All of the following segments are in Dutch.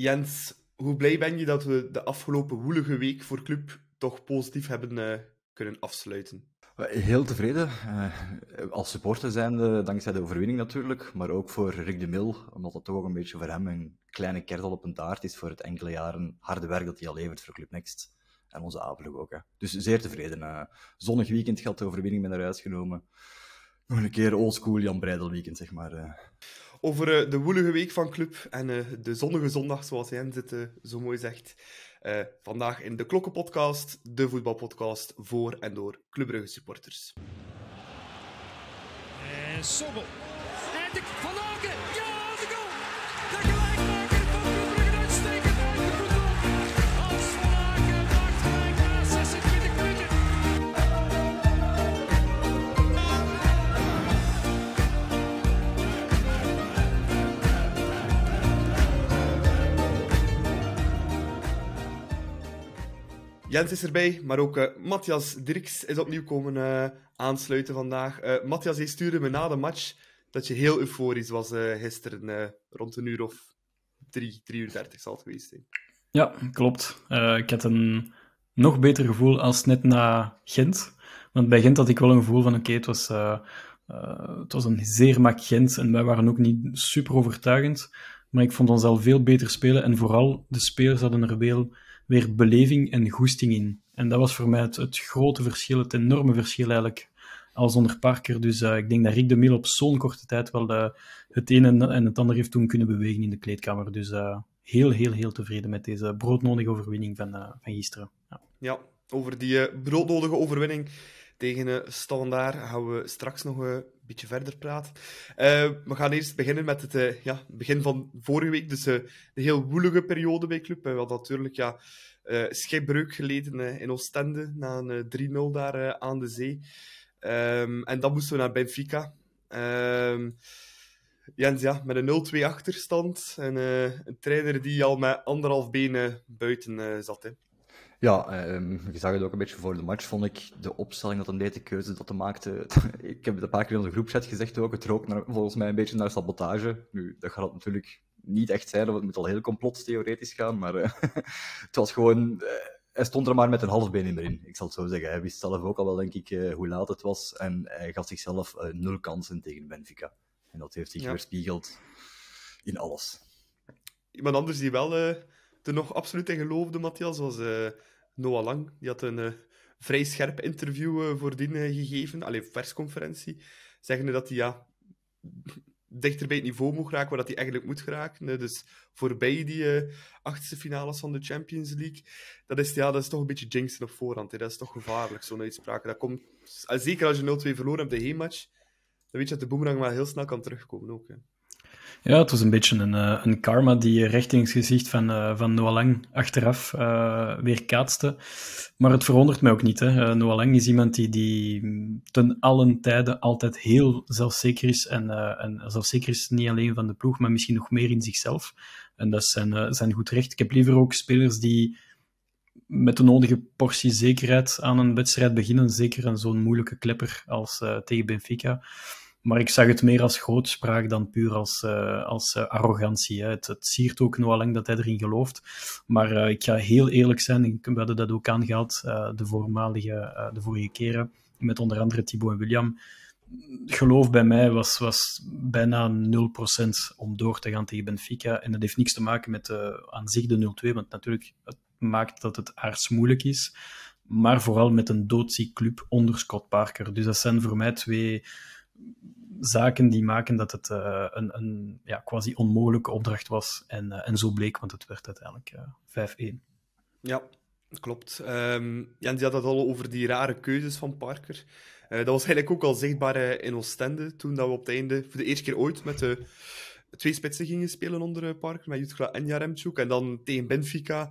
Jens, hoe blij ben je dat we de afgelopen woelige week voor club toch positief hebben uh, kunnen afsluiten? Heel tevreden. Uh, als supporter zijnde, dankzij de overwinning natuurlijk, maar ook voor Rick de Mil, omdat het toch ook een beetje voor hem een kleine kertel op een taart is voor het enkele jaren harde werk dat hij al levert voor Club Next. En onze Apelog ook. Dus zeer tevreden. Zonnig weekend gehad, de overwinning ben eruit genomen. Nog een keer oldschool Jan Breidel weekend, zeg maar. Over uh, de woelige week van Club en de zonnige zondag, zoals Jan zit zo mooi zegt. Vandaag in de Klokkenpodcast, de voetbalpodcast voor en door Club Brugge supporters. En Sobel. En Van. Jens is erbij, maar ook uh, Matthias Dirks is opnieuw komen uh, aansluiten vandaag. Uh, Matthias, hij stuurde me na de match dat je heel euforisch was gisteren, rond een uur of drie, drie uur dertig zal het geweest zijn. Ja, klopt. ik had een nog beter gevoel als net na Gent. Want bij Gent had ik wel een gevoel van, oké, het, was, het was een zeer mak Gent en wij waren ook niet super overtuigend. Maar ik vond ons al veel beter spelen en vooral de spelers hadden er veel weer beleving en goesting in. En dat was voor mij het, het grote verschil, het enorme verschil eigenlijk, als onder Parker. Dus uh, ik denk dat Rick de Mil op zo'n korte tijd wel de, het een en, het ander heeft toen kunnen bewegen in de kleedkamer. Dus uh, heel, heel, heel tevreden met deze broodnodige overwinning van, van gisteren. Ja. ja, over die broodnodige overwinning tegen Standaard gaan we straks nog een beetje verder praten. Uh, we gaan eerst beginnen met het uh, ja, begin van vorige week, dus de heel woelige periode bij Club. We hadden natuurlijk ja, schipbreuk geleden in Oostende na een 3-0 daar aan de zee. Um, en dan moesten we naar Benfica. Um, Jens, ja, met een 0-2 achterstand en een trainer die al met anderhalf benen buiten zat. Hè. Ja, um, je zag het ook een beetje voor de match, vond ik de opstelling dat een deed, de keuze dat hij maakte. ik heb het een paar keer in onze groepchat gezegd ook, het rook naar, volgens mij een beetje naar sabotage. Nu, dat gaat natuurlijk niet echt zijn, of het moet al heel complottheoretisch gaan, maar uh, het was gewoon... Uh, hij stond er maar met een half been in erin, ik zal het zo zeggen. Hij wist zelf ook al wel, denk ik, uh, hoe laat het was. En hij gaf zichzelf nul kansen tegen Benfica. En dat heeft zich ja. weerspiegeld in alles. Iemand anders die wel er nog absoluut in geloofde, Matthias, was Noah Lang. Die had een uh, vrij scherp interview uh, voordien uh, gegeven, alleen persconferentie, zeggende dat hij ja, dichter bij het niveau moet geraken waar dat hij eigenlijk moet geraken. Dus voorbij die achtste finales van de Champions League. Dat is, ja, dat is toch een beetje jinxen op voorhand. Hè. Dat is toch gevaarlijk, zo'n uitspraak. Dat komt, zeker als je 0-2 verloren hebt de heenmatch, dan weet je dat de boemerang wel heel snel kan terugkomen ook. Hè. Ja, het was een beetje een, eh, een karma die richting het gezicht van, uh, van Noah Lang achteraf uh, weer kaatste. Maar het verwondert mij ook niet. Hè. Noah Lang is iemand die, die ten allen tijden altijd heel zelfzeker is. En, en zelfzeker is niet alleen van de ploeg, maar misschien nog meer in zichzelf. En dat is zijn, zijn goed recht. Ik heb liever ook spelers die met de nodige portie zekerheid aan een wedstrijd beginnen. Zeker een zo'n moeilijke klepper als tegen Benfica. Maar ik zag het meer als grootspraak dan puur als, uh, als uh, arrogantie. Hè. Het, het siert ook nog lang dat hij erin gelooft. Maar uh, ik ga heel eerlijk zijn, en we hadden dat ook aangehaald de, voormalige, de vorige keren, met onder andere Thibaut en William. Geloof bij mij was, was bijna 0% om door te gaan tegen Benfica. En dat heeft niks te maken met aan zich de 0-2, want natuurlijk het maakt dat het aards moeilijk is. Maar vooral met een doodziek club onder Scott Parker. Dus dat zijn voor mij twee zaken die maken dat het uh, een, een ja, quasi onmogelijke opdracht was. En, uh, en zo bleek, want het werd uiteindelijk uh, eh, 5-1. Ja, klopt. Um, Jan die had het al over die rare keuzes van Parker. dat was eigenlijk ook al zichtbaar in Oostende, toen dat we op het einde, voor de eerste keer ooit, met de twee spitsen gingen spelen onder Parker, met Jutkla en Jaremchuk. En dan tegen Benfica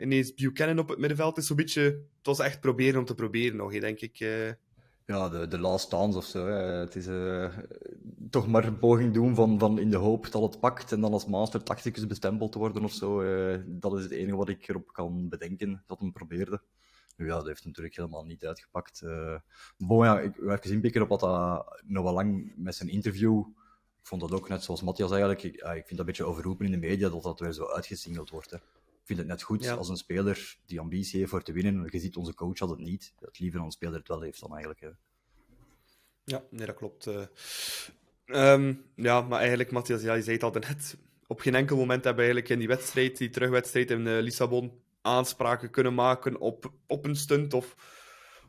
ineens Buchanan op het middenveld. Het, is zo'n beetje, het was echt proberen om te proberen nog, denk ik ja, de, de last dance of zo. Hè. Het is uh, toch maar een poging doen van, van in de hoop dat het pakt en dan als master tacticus bestempeld worden of zo. Uh, dat is het enige wat ik erop kan bedenken, dat hem probeerde. Nu ja, dat heeft natuurlijk helemaal niet uitgepakt. Uh, ja, ik wil even inpikken op wat dat Noah Lang met zijn interview Ik vond dat ook net zoals Matthias eigenlijk. Ik, ik vind dat een beetje overroepen in de media dat dat weer zo uitgesingeld wordt. Hè. Ik vind het net goed als een speler die ambitie heeft voor te winnen. Je ziet, onze coach had het niet. Dat liever een speler het wel heeft dan eigenlijk. Hè. Ja, nee, dat klopt. Uh, ja, maar eigenlijk, Matthias, ja, je zei het al net. Op geen enkel moment hebben we eigenlijk in die wedstrijd, die terugwedstrijd in uh, Lissabon, aanspraken kunnen maken op, op een stunt of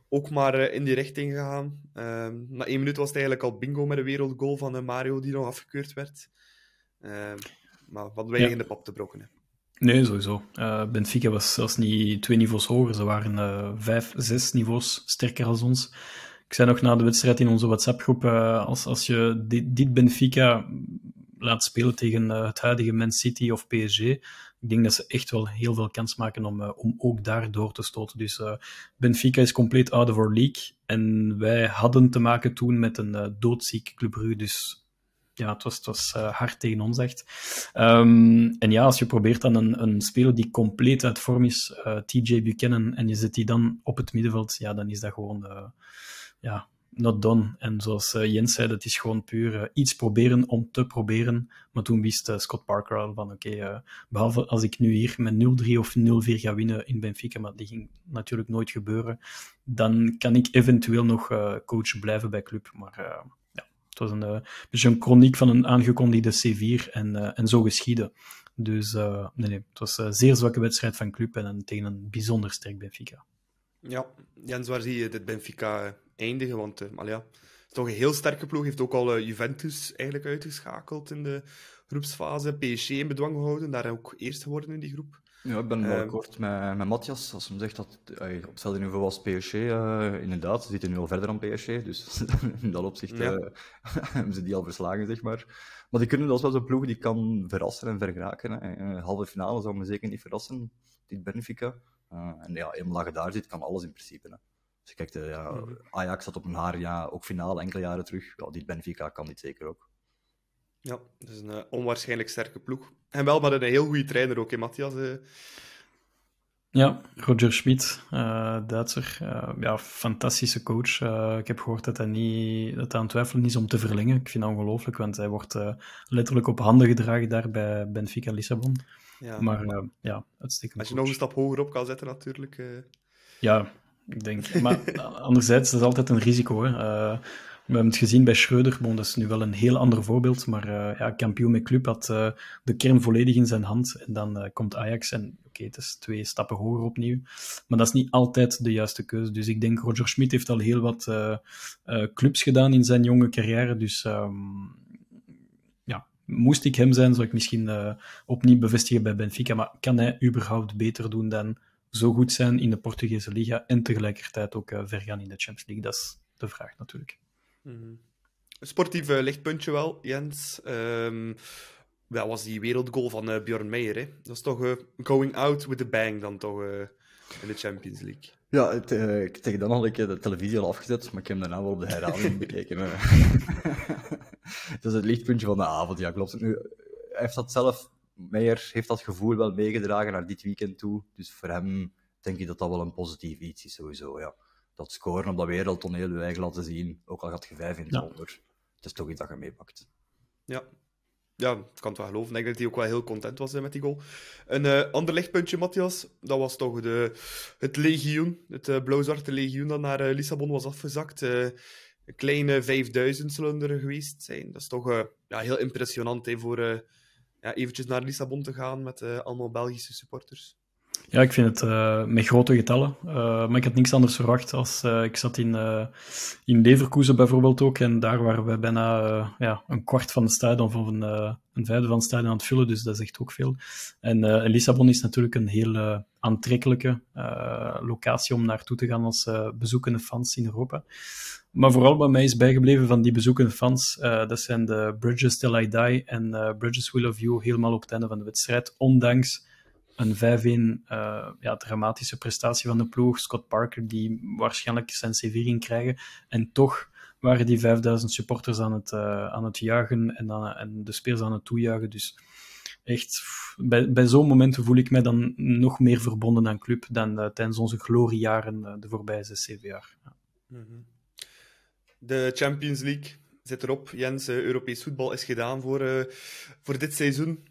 ook maar uh, in die richting gegaan. Ehm, na één minuut was het eigenlijk al bingo met een wereldgoal van Mario die nog afgekeurd werd. Ehm, maar wat weinig ja. in de pap te brokken. Hè. Nee, sowieso. Uh, Benfica was zelfs niet twee niveaus hoger. Ze waren uh, vijf, zes niveaus sterker als ons. Ik zei nog na de wedstrijd in onze WhatsApp-groep, uh, als, als je dit, dit, Benfica laat spelen tegen het huidige Man City of PSG, ik denk dat ze echt wel heel veel kans maken om, om ook daar door te stoten. Dus Benfica is compleet out of our league. En wij hadden te maken toen met een doodziek Club Brugge, dus ja, het was, het was uh, hard tegen ons echt. Um, en ja, als je probeert dan een, een speler die compleet uit vorm is, uh, TJ Buchanan, en je zet die dan op het middenveld, ja, dan is dat gewoon, uh, ja, not done. En zoals Jens zei, dat is gewoon puur iets proberen om te proberen. Maar toen wist Scott Parker al van, oké, behalve als ik nu hier met 0-3 of 0-4 ga winnen in Benfica, maar die ging natuurlijk nooit gebeuren, dan kan ik eventueel nog coach blijven bij club. Maar het was een uh, beetje een chroniek van een aangekondigde C4 en, uh, en zo geschieden. Dus uh, nee, nee, het was een zeer zwakke wedstrijd van club en tegen een bijzonder sterk Benfica. Ja, Jens, waar zie je dit Benfica eindigen? Want uh, ja, het is toch een heel sterke ploeg. Heeft ook al Juventus eigenlijk uitgeschakeld in de groepsfase. PSG in bedwang gehouden, daar ook eerst geworden in die groep. Ja, ik ben wel uh, akkoord met, met Matthias. Als hij zegt dat uh, op hetzelfde niveau als PSG, uh, inderdaad, ze zitten nu al verder dan PSG. Dus in dat opzicht ja. hebben ze die al verslagen, zeg maar. Maar die kunnen, dat is wel zo'n ploeg die kan verrassen en vergeraken. Hè. halve finale zou me zeker niet verrassen, dit Benfica. en ja, eenmaal dat daar zit, kan alles in principe. Hè. Als je kijkt, ja, mhm. Ajax zat op een haar, ja, ook finale enkele jaren terug. Ja, dit Benfica kan dit zeker ook. Ja, dat is een uh, onwaarschijnlijk sterke ploeg. En wel met een heel goede trainer ook, hè, Matthias? Uh... Ja, Roger Schmid, uh, Duitser. ja, fantastische coach. ik heb gehoord dat hij, niet, dat hij aan het twijfelen is om te verlengen. Ik vind dat ongelooflijk, want hij wordt letterlijk op handen gedragen daar bij Benfica Lissabon. Ja. Maar ja, uitstekend. Als je nog een stap hoger op kan zetten, natuurlijk. Ja, ik denk. Maar anderzijds, dat is altijd een risico. Hè. We hebben het gezien bij Schreuder, bon, dat is nu wel een heel ander voorbeeld, maar uh, ja, kampioen met club had uh, de kern volledig in zijn hand. En dan uh, komt Ajax en oké, het is twee stappen hoger opnieuw. Maar dat is niet altijd de juiste keuze. Dus ik denk, Roger Schmidt heeft al heel wat clubs gedaan in zijn jonge carrière. Dus um, ja, moest ik hem zijn, zou ik misschien opnieuw bevestigen bij Benfica. Maar kan hij überhaupt beter doen dan zo goed zijn in de Portugese Liga en tegelijkertijd ook ver gaan in de Champions League? Dat is de vraag natuurlijk. Mm Sportief uh, lichtpuntje wel, Jens. Um, dat was die wereldgoal van uh, Björn Meijer. Hè? Dat is toch uh, going out with a bang dan toch in de Champions League. Ja, het, tegen dan had ik de televisie al afgezet, maar ik heb hem daarna wel op de herhaling bekeken. dat is het lichtpuntje van de avond, ja, klopt. Nu, hij heeft dat zelf, Meijer heeft dat gevoel wel meegedragen naar dit weekend toe. Dus voor hem denk ik dat dat wel een positief iets is, sowieso, ja dat scoren op dat wereldtoneel je eigen laten zien. Ook al gaat je vijf in het ja. Het is toch iets dat je meepakt. Ja. Ja, ik kan het wel geloven. Ik denk dat hij ook wel heel content was met die goal. Een uh, ander lichtpuntje, Matthias, dat was toch de, het legioen, het uh, blauw-zwarte legioen dat naar uh, Lissabon was afgezakt. een kleine 5000 zullen er geweest zijn. Dat is toch ja, heel impressionant hè, voor ja, eventjes naar Lissabon te gaan met allemaal Belgische supporters. Ja, ik vind het uh, met grote getallen. Uh, maar ik had niks anders verwacht. Als, uh, ik zat in, in Leverkusen bijvoorbeeld ook. En daar waren we bijna ja, een kwart van het stadion of een, een vijfde van het stadion aan het vullen. Dus dat echt ook veel. En, en Lissabon is natuurlijk een heel aantrekkelijke locatie om naartoe te gaan als bezoekende fans in Europa. Maar vooral wat mij is bijgebleven van die bezoekende fans, dat zijn de Bridges Till I Die en Bridges Will of You helemaal op het einde van de wedstrijd. Ondanks een 5-1 uh, eh, ja, dramatische prestatie van de ploeg. Scott Parker, die waarschijnlijk zijn CV ging krijgen. En toch waren die 5000 supporters aan het, uh, aan het juichen en, aan, en de spelers aan het toejuichen. Dus echt, bij, bij zo'n momenten voel ik mij dan nog meer verbonden aan club dan uh, tijdens onze gloriejaren de voorbije zes. Ja. Mhm. De Champions League zit erop. Jens, Europees voetbal is gedaan voor, voor dit seizoen.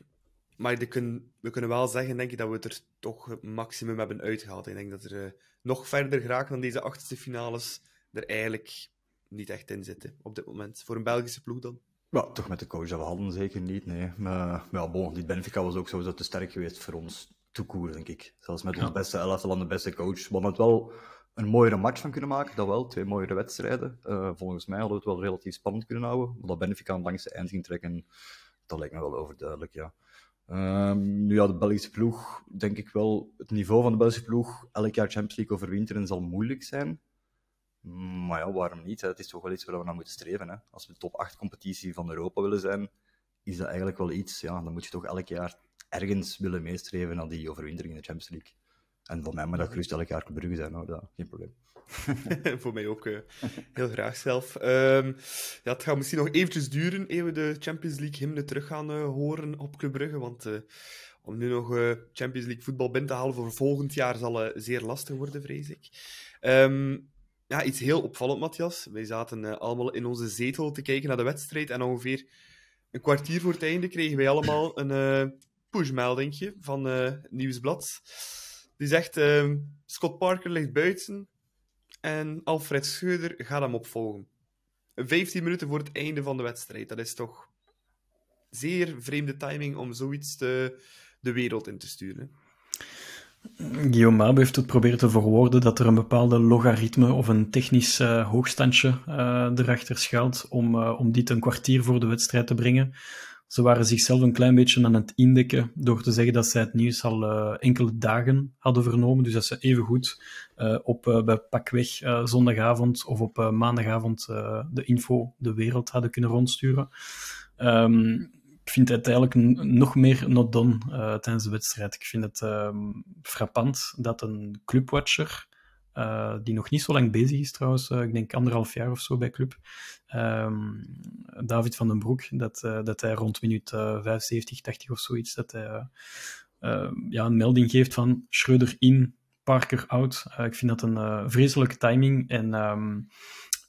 Maar we kunnen, we kunnen wel zeggen, denk ik, dat we het er toch het maximum hebben uitgehaald. Ik denk dat er nog verder geraken dan deze achtste finales er eigenlijk niet echt in zitten op dit moment. Voor een Belgische ploeg dan. Ja, toch met de coach dat we hadden zeker niet, nee. Maar ja, bon, die Benfica was ook sowieso te sterk geweest voor ons toekoer, denk ik. Zelfs met ons beste elftal en de beste coach. We hadden het wel een mooiere match van kunnen maken, dat wel. Twee mooiere wedstrijden. Uh, volgens mij hadden we het wel relatief spannend kunnen houden. Dat Benfica aan langs de eind ging trekken, dat lijkt me wel overduidelijk, ja. Um, nu ja, de Belgische ploeg, denk ik wel, het niveau van de Belgische ploeg elk jaar Champions League overwinteren zal moeilijk zijn. Maar ja, waarom niet? Het is toch wel iets waar we naar moeten streven. Hè? Als we de top 8 competitie van Europa willen zijn, is dat eigenlijk wel iets. Ja, dan moet je toch elk jaar ergens willen meestreven naar die overwintering in de Champions League. En voor mij moet dat gerust elk jaar Brugge zijn, hoor. Dat, geen probleem. voor mij ook uh, heel graag zelf. Um, ja, het gaat misschien nog eventjes duren eer we de Champions League hymne terug gaan uh, horen op Club. Want uh, om nu nog Champions League voetbal binnen te halen voor volgend jaar zal zeer lastig worden, vrees ik. Um, ja, iets heel opvallend, Matthias. Wij zaten allemaal in onze zetel te kijken naar de wedstrijd en ongeveer een kwartier voor het einde kregen wij allemaal een pushmeldingje van Nieuwsblad. Die zegt, uh, Scott Parker ligt buiten en Alfred Scheuder gaat hem opvolgen. 15 minuten voor het einde van de wedstrijd. Dat is toch zeer vreemde timing om zoiets de wereld in te sturen. Guillaume heeft het proberen te verwoorden dat er een bepaalde logaritme of een technisch uh, hoogstandje uh, erachter schuilt om, uh, om dit een kwartier voor de wedstrijd te brengen. Ze waren zichzelf een klein beetje aan het indekken door te zeggen dat zij het nieuws al uh, enkele dagen hadden vernomen. Dus dat ze even goed uh, op uh, bij pakweg zondagavond of op maandagavond de info de wereld hadden kunnen rondsturen. Um, ik vind het eigenlijk nog meer not done tijdens de wedstrijd. Ik vind het um, frappant dat een clubwatcher uh, die nog niet zo lang bezig is trouwens, uh, ik denk anderhalf jaar of zo bij Club. Um, David van den Broek, dat, uh, dat hij rond minuut 75, 80 of zoiets, dat hij ja, een melding geeft van Schreuder in, Parker out. ik vind dat een vreselijke timing en, um,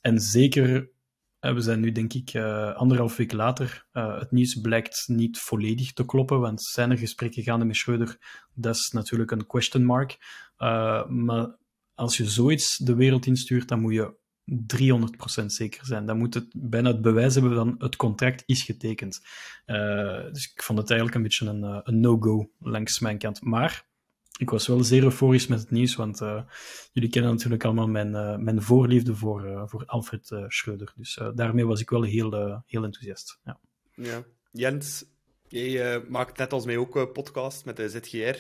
en zeker we zijn nu, denk ik, anderhalf week later. Het nieuws blijkt niet volledig te kloppen, want zijn er gesprekken gaande met Schreuder? Dat is natuurlijk een question mark. Maar als je zoiets de wereld instuurt, dan moet je 300% zeker zijn. Dan moet het bijna het bewijs hebben dat het contract is getekend. Uh, dus ik vond het eigenlijk een beetje een, eh, een no-go langs mijn kant. Maar ik was wel zeer euforisch met het nieuws, want uh, jullie kennen natuurlijk allemaal mijn, mijn voorliefde voor, voor Alfred Schreuder. Dus daarmee was ik wel heel, heel enthousiast. Ja. ja. Jens, jij maakt net als mij ook podcast met de ZGR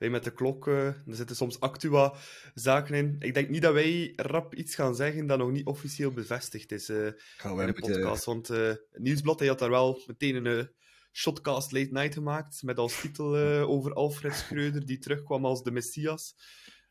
wij met de klok, uh, er zitten soms actua-zaken in. Ik denk niet dat wij rap iets gaan zeggen dat nog niet officieel bevestigd is uh, in de podcast. Want het Nieuwsblad hij had daar wel meteen een shotcast late night gemaakt, met als titel over Alfred Schreuder, die terugkwam als de Messias.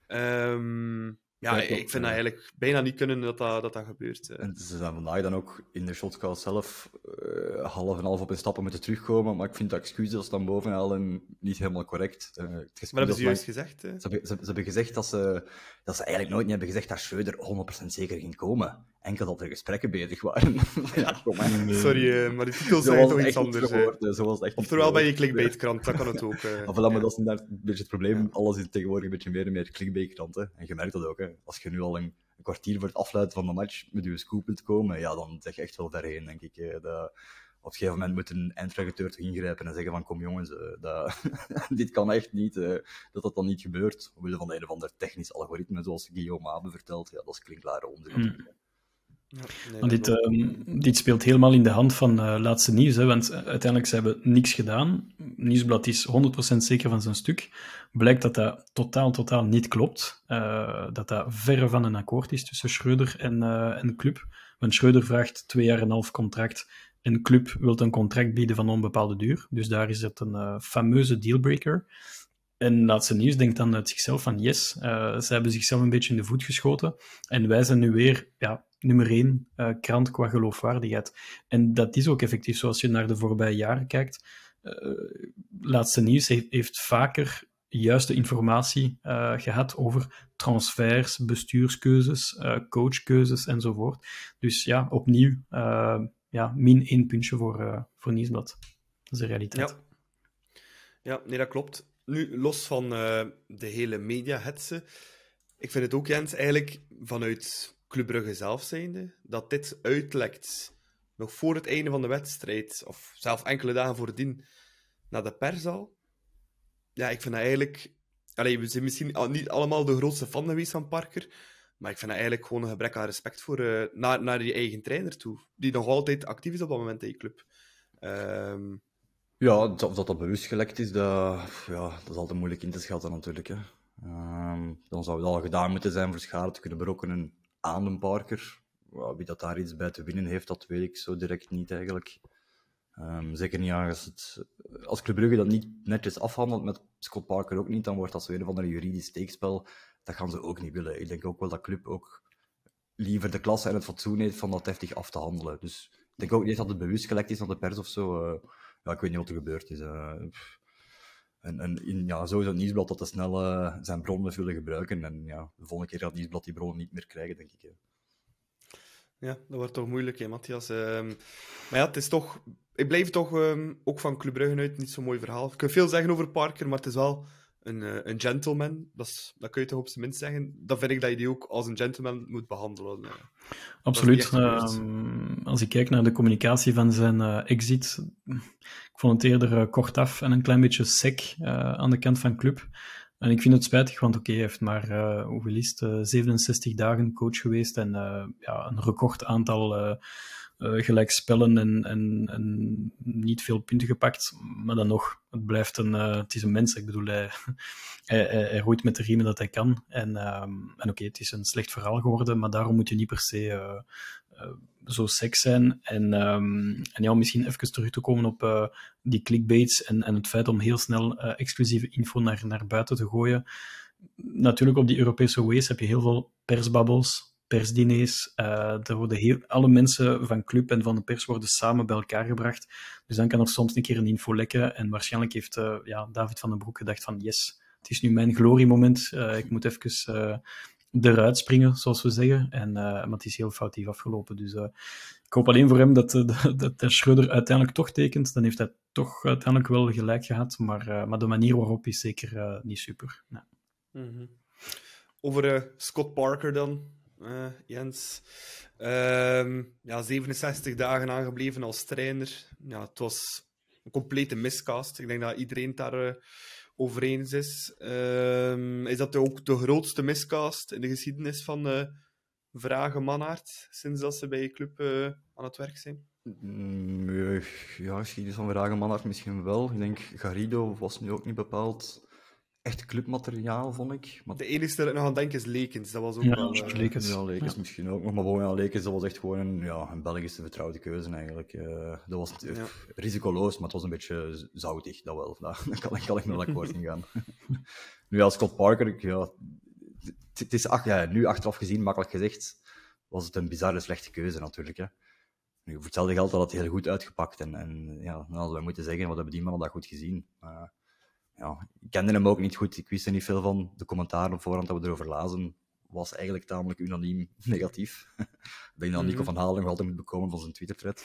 Um, ja, ik vind dat eigenlijk bijna niet kunnen dat dat, dat, dat gebeurt. En ze zijn vandaag dan ook in de shotcast zelf uh, half en half op een stappen moeten terugkomen, maar ik vind dat excuses dan bovenal niet helemaal correct. Uh, Wat hebben ze juist gezegd? Ze hebben, ze, ze, hebben gezegd dat ze, dat ze eigenlijk nooit niet hebben gezegd dat Schreuder 100% zeker ging komen. Enkel dat er gesprekken bezig waren. ja, kom. Sorry, uh, maar die titels zijn toch iets anders. Zoals echt Oftewel bij je clickbaitkrant, dat kan het ook. Uh, maar dat is inderdaad een beetje het probleem. Alles is tegenwoordig een beetje meer en meer clickbaitkranten. En je merkt dat ook. Hè. Als je nu al een, een, kwartier voor het afluiten van de match met je scoop wilt komen, ja, dan zeg je echt wel ver heen, denk ik. Dat, op een gegeven moment moet een eindredacteur toch ingrijpen en zeggen van kom jongens, uh, dat, dit kan echt niet, uh, dat dat dan niet gebeurt. Omwille van een of ander technisch algoritme, zoals Guillaume Abe vertelt. Ja, dat is klinkklare onzin mm. Dit, uh, dit, speelt helemaal in de hand van uh, laatste nieuws, hè, want uiteindelijk ze hebben niks gedaan. Nieuwsblad is 100% zeker van zijn stuk. Blijkt dat dat totaal, totaal niet klopt. Uh, dat dat verre van een akkoord is tussen Schreuder en, en Club. Want Schreuder vraagt twee jaar en een half contract en Club wil een contract bieden van onbepaalde duur. Dus daar is het een fameuze dealbreaker. En laatste nieuws denkt dan uit zichzelf van yes, ze hebben zichzelf een beetje in de voet geschoten. En wij zijn nu weer ja, nummer één uh, krant qua geloofwaardigheid. En dat is ook effectief, zoals je naar de voorbije jaren kijkt. Uh, laatste nieuws heeft, vaker juiste informatie uh, gehad over transfers, bestuurskeuzes, coachkeuzes enzovoort. Dus ja, opnieuw ja, min één puntje voor, voor Nieuwsblad. Dat is de realiteit. Ja. ja, nee, dat klopt. Nu, los van de hele media-hetsen, ik vind het ook, Jens, eigenlijk vanuit Club Brugge zelf zijnde, dat dit uitlekt nog voor het einde van de wedstrijd, of zelf enkele dagen voordien, naar de pers al. Ja, ik vind dat eigenlijk... Allee, we zijn misschien niet allemaal de grootste fan geweest van Parker, maar ik vind dat eigenlijk gewoon een gebrek aan respect voor, uh, naar, naar je eigen trainer toe, die nog altijd actief is op dat moment in je club. Um... Ja, of dat, dat bewust gelekt is, dat, ja, dat is altijd moeilijk in te schatten natuurlijk. Hè. Um, dan zou het al gedaan moeten zijn voor schade te kunnen berokkenen aan de Parker. wie dat daar iets bij te winnen heeft, dat weet ik zo direct niet eigenlijk. Um, zeker niet als, het, als Club Brugge dat niet netjes afhandelt met Scott Parker ook niet, dan wordt dat zo een van een juridisch steekspel. Dat gaan ze ook niet willen. Ik denk ook wel dat Club ook liever de klasse en het fatsoen heeft van dat heftig af te handelen. Dus ik denk ook niet dat het bewust gelekt is aan de pers of zo. Uh, ja, ik weet niet wat er gebeurd is. Uh, en, en in, ja, sowieso het nieuwsblad dat te snel uh, zijn bronnen willen gebruiken. En ja, de volgende keer gaat het nieuwsblad die bronnen niet meer krijgen, denk ik. Hè. Ja, dat wordt toch moeilijk, hè, Matthias. Um, maar ja, het is toch... Ik blijf toch um, ook van Club uit niet zo'n mooi verhaal. Ik kan veel zeggen over Parker, maar het is wel een, uh, een gentleman. Dat, is, dat kun je toch op zijn minst zeggen. Dan vind ik dat je die ook als een gentleman moet behandelen. Uh, Absoluut. Um, als ik kijk naar de communicatie van zijn uh, exit, ik vond het eerder kortaf en een klein beetje sec aan de kant van club. En ik vind het spijtig, want oké, hij heeft maar, uh, hoeveel is het, 67 dagen coach geweest en ja, een record aantal uh, gelijkspellen en, en, en, niet veel punten gepakt. Maar dan nog, het blijft een, het is een mens. Ik bedoel, hij, hij, hij, roeit met de riemen dat hij kan. En, ehm, en oké, het is een slecht verhaal geworden, maar daarom moet je niet per se zo seks zijn. En, um, en ja, misschien even terug te komen op die clickbaits en, en het feit om heel snel exclusieve info naar, naar buiten te gooien. Natuurlijk, op die Europese ways heb je heel veel persbabbels, persdiners. Uh, er worden heel, alle mensen van club en van de pers worden samen bij elkaar gebracht. Dus dan kan er soms een keer een info lekken. En waarschijnlijk heeft ja, David van den Broek gedacht van yes, het is nu mijn gloriemoment. ik moet even eruit springen, zoals we zeggen. En, maar het is heel foutief afgelopen. Dus ik hoop alleen voor hem dat, dat, dat uiteindelijk toch tekent. Dan heeft hij toch uiteindelijk wel gelijk gehad. Maar, maar de manier waarop is zeker niet super. Nee. Mm. Over Scott Parker dan, Jens. Um, ja, 67 dagen aangebleven als trainer. Ja, het was een complete miscast. Ik denk dat iedereen daar over eens is. Um, is dat ook de grootste miscast in de geschiedenis van uh, Vragen Mannaert, sinds dat ze bij je club uh, aan het werk zijn? Mm, ja, geschiedenis van Vragen misschien wel. Ik denk Garrido was nu ook niet bepaald echt clubmateriaal, vond ik. Maar... De enige dat ik nog aan denk is Lekens. Dat was ook ja, wel... Uh... Lekens. Ja, Lekens ja. misschien ook nog. Maar gewoon, ja, Lekens dat was echt gewoon een, ja, een Belgische vertrouwde keuze eigenlijk. Uh, dat was ja. risicoloos, maar het was een beetje zoutig, dat wel. Daar kan, kan ik wel akkoord in gaan. nu, als Scott Parker, ja, het is ach, ja, nu achteraf gezien, makkelijk gezegd, was het een bizarre slechte keuze natuurlijk. Hè. Nu, voor hetzelfde geld had het heel goed uitgepakt. En, en ja, dan hadden we moeten zeggen, wat hebben die mannen dat goed gezien. Ja, ik kende hem ook niet goed, ik wist er niet veel van. De commentaren op voorhand dat we erover lazen, was eigenlijk tamelijk unaniem negatief. ik denk dat Nico mhm. van Halen nog altijd moet bekomen van zijn Twitter-thread.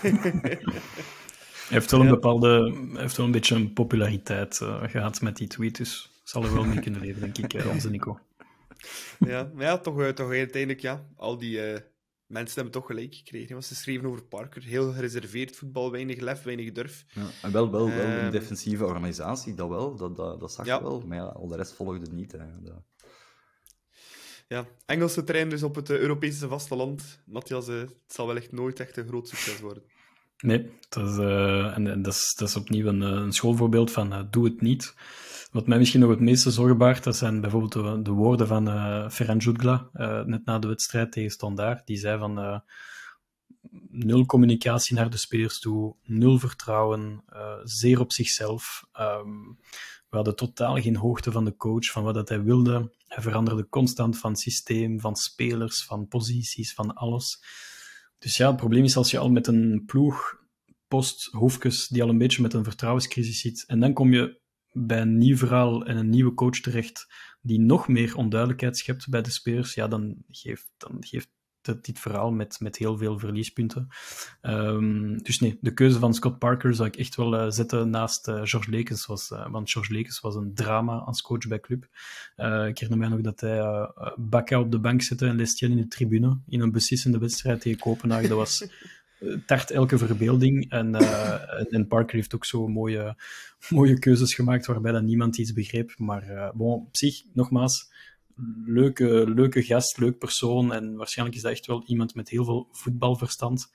Hij heeft wel een bepaalde, heeft wel een beetje een populariteit uh, gehad met die tweet, dus zal er wel mee kunnen leven, denk ik, uh, onze Nico. Ja, maar ja, toch, uh, toch uiteindelijk, ja, al die mensen hebben toch gelijk gekregen. Was geschreven over Parker. Heel gereserveerd voetbal, weinig lef, weinig durf. Ja, en wel, wel, wel een um, defensieve organisatie, dat wel. Dat, dat, dat zag je ja. wel. Maar ja, al de rest volgde niet. Hè. Dat... Ja, Engelse trainers op het uh, Europese vasteland. Matthias, uh, het zal wel echt nooit echt een groot succes worden. Nee, dat is, uh, en, en dat, is, dat is opnieuw een, een schoolvoorbeeld van doe het niet. Wat mij misschien nog het meeste zorgen baart, dat zijn bijvoorbeeld de, de woorden van uh, Ferran Jutgla, uh, net na de wedstrijd tegen Standaard. Die zei van uh, nul communicatie naar de spelers toe, nul vertrouwen, zeer op zichzelf. Um, we hadden totaal geen hoogte van de coach, van wat dat hij wilde. Hij veranderde constant van systeem, van spelers, van posities, van alles. Dus ja, het probleem is als je al met een ploeg post Hoefkes, die al een beetje met een vertrouwenscrisis zit, en dan kom je bij een nieuw verhaal en een nieuwe coach terecht die nog meer onduidelijkheid schept bij de spelers, ja, dan geeft, dan geeft dit, dit verhaal met, met heel veel verliespunten. Um, dus nee, de keuze van Scott Parker zou ik echt wel uh, zetten naast uh, George Lekens. Was, uh, want George Lekens was een drama als coach bij club. ik herinner mij nog dat hij Bakka op de bank zette en Lestien in de tribune in een beslissende wedstrijd tegen Kopenhagen. Dat was tart elke verbeelding. En, en, Parker heeft ook zo mooie, mooie keuzes gemaakt waarbij dan niemand iets begreep. Maar bon, op zich, nogmaals leuke, leuke gast, leuk persoon. En waarschijnlijk is dat echt wel iemand met heel veel voetbalverstand.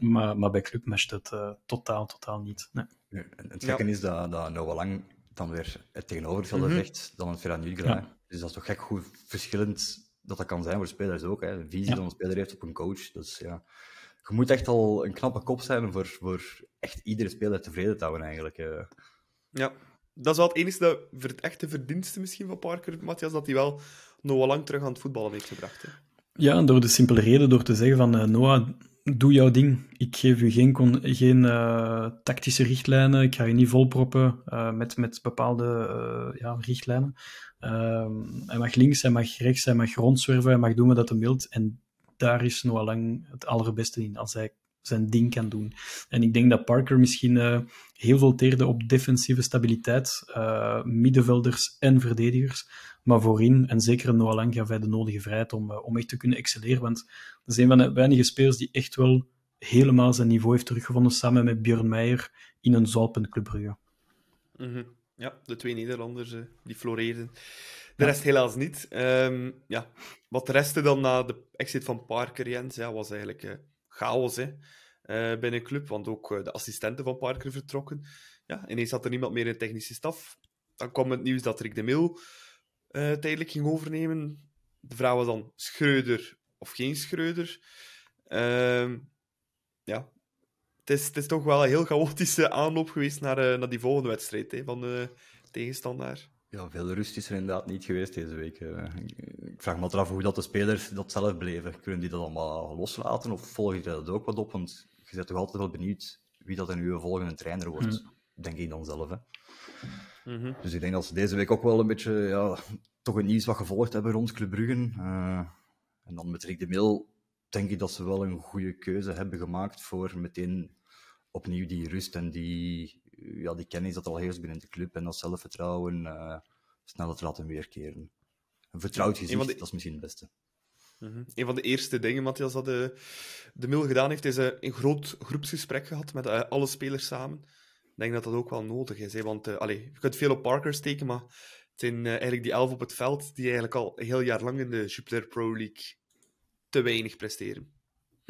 Maar, maar bij Club matcht het uh, totaal, totaal niet. Nee. Ja, het gekke is dat, dat Noah Lang dan weer het tegenovergestelde mm -hmm. zegt dan het Ferran Ja. Dus dat is toch gek hoe verschillend dat dat kan zijn voor spelers ook. Hè. De visie ja. dan een speler heeft op een coach. Dus ja, je moet echt al een knappe kop zijn voor, voor echt iedere speler tevreden te houden eigenlijk. Uh. Ja, dat is wel het enige voor het echte verdienste misschien van Parker, Matthias, dat hij wel Noah lang terug aan het voetballen heeft gebracht. Hè. Ja, door de simpele reden, door te zeggen van uh, Noah, doe jouw ding. Ik geef u geen, geen uh, tactische richtlijnen, ik ga je niet volproppen uh, met, met bepaalde ja, richtlijnen. Ehm, hij mag links, hij mag rechts, hij mag rondzwerven, hij mag doen wat dat hij wilt. En daar is Noah Lang het allerbeste in, als hij zijn ding kan doen. En ik denk dat Parker misschien uh, heel veel teerde op defensieve stabiliteit, uh, middenvelders en verdedigers. Maar voorin, en zeker Noah Lang, gaf hij de nodige vrijheid om, uh, om echt te kunnen excelleren. Want dat is een van de weinige spelers die echt wel helemaal zijn niveau heeft teruggevonden, samen met Björn Meijer in een zalpend Club Brugge. -hmm. Ja, de twee Nederlanders die floreerden. De rest helaas niet. Um, ja. Wat de rest dan na de exit van Parker, Jens, ja, was eigenlijk chaos hè, uh, binnen de club. Want ook uh, de assistenten van Parker vertrokken. Ja, ineens had er niemand meer in technische staf. Dan kwam het nieuws dat Rick de Mil tijdelijk ging overnemen. De vraag was dan Schreuder of geen Schreuder. Ehm, ja, het is, het is toch wel een heel chaotische aanloop geweest naar, naar die volgende wedstrijd hè, van de tegenstander. Ja, veel rust is er inderdaad niet geweest deze week. Ik vraag me af hoe dat de spelers dat zelf beleven. Kunnen die dat allemaal loslaten of volg je dat ook wat op? Want je bent toch altijd wel benieuwd wie dat in uw volgende trainer wordt. Hmm. Denk ik dan zelf. Hè. Mm -hmm. Dus ik denk dat ze deze week ook wel een beetje ja, toch het nieuws wat gevolgd hebben rond Club Brugge. Uh, en dan met Rick de Mil denk ik dat ze wel een goede keuze hebben gemaakt voor meteen opnieuw die rust en die ja, die kennis dat al heerst binnen de club en dat zelfvertrouwen uh, snel te laten weerkeren. Een vertrouwd gezicht, de... dat is misschien het beste. Mm -hmm. Een van de eerste dingen, Matthias, dat de, de Mil gedaan heeft, is uh, een groot groepsgesprek gehad met uh, alle spelers samen. Ik denk dat dat ook wel nodig is. Hè? Want uh, allez, je kunt veel op Parker steken, maar het zijn eigenlijk die elf op het veld die eigenlijk al een heel jaar lang in de Jupiler Pro League te weinig presteren.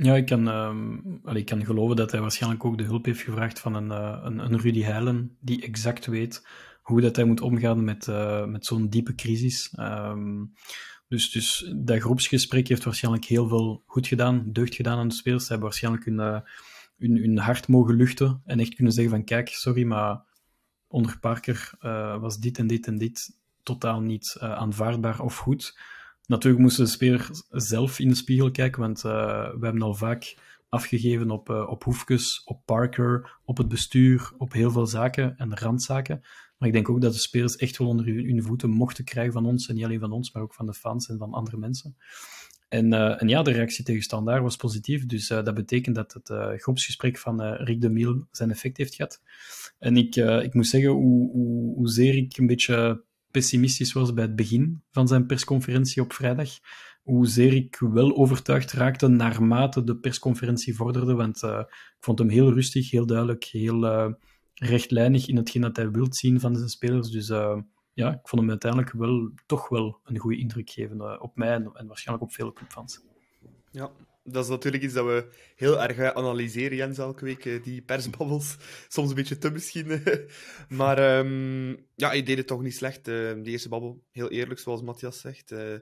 Ja, ik kan, uh, ik kan geloven dat hij waarschijnlijk ook de hulp heeft gevraagd van een, uh, een, een, Rudy Heilen, die exact weet hoe dat hij moet omgaan met, uh, met zo'n diepe crisis. Um, dus, dus dat groepsgesprek heeft waarschijnlijk heel veel goed gedaan, deugd gedaan aan de spelers. Ze hebben waarschijnlijk hun, uh, hun, hun hart mogen luchten en echt kunnen zeggen van kijk, sorry, maar onder Parker was dit en dit en dit totaal niet aanvaardbaar of goed. Natuurlijk moesten de speler zelf in de spiegel kijken, want uh, we hebben al vaak afgegeven op, uh, op Hoefkes, op Parker, op het bestuur, op heel veel zaken en randzaken. Maar ik denk ook dat de spelers echt wel onder hun voeten mochten krijgen van ons, en niet alleen van ons, maar ook van de fans en van andere mensen. En, uh, en ja, de reactie tegen Standaard was positief, dus dat betekent dat het groepsgesprek van Rick de Miel zijn effect heeft gehad. En ik, ik moet zeggen, hoe, hoe, hoezeer ik een beetje pessimistisch was bij het begin van zijn persconferentie op vrijdag. Hoezeer ik wel overtuigd raakte naarmate de persconferentie vorderde. Want uh, ik vond hem heel rustig, heel duidelijk, heel uh, rechtlijnig in hetgeen dat hij wilt zien van zijn spelers. Dus uh, ja, ik vond hem uiteindelijk wel, toch wel een goede indruk geven op mij en, en waarschijnlijk op veel clubfans. Ja, dat is natuurlijk iets dat we heel erg eh, analyseren, Jens, elke week. Eh, die persbabbels. Soms een beetje te misschien. maar um, ja, je deed het toch niet slecht. Uh, die eerste babbel, heel eerlijk, zoals Matthias zegt. Uh,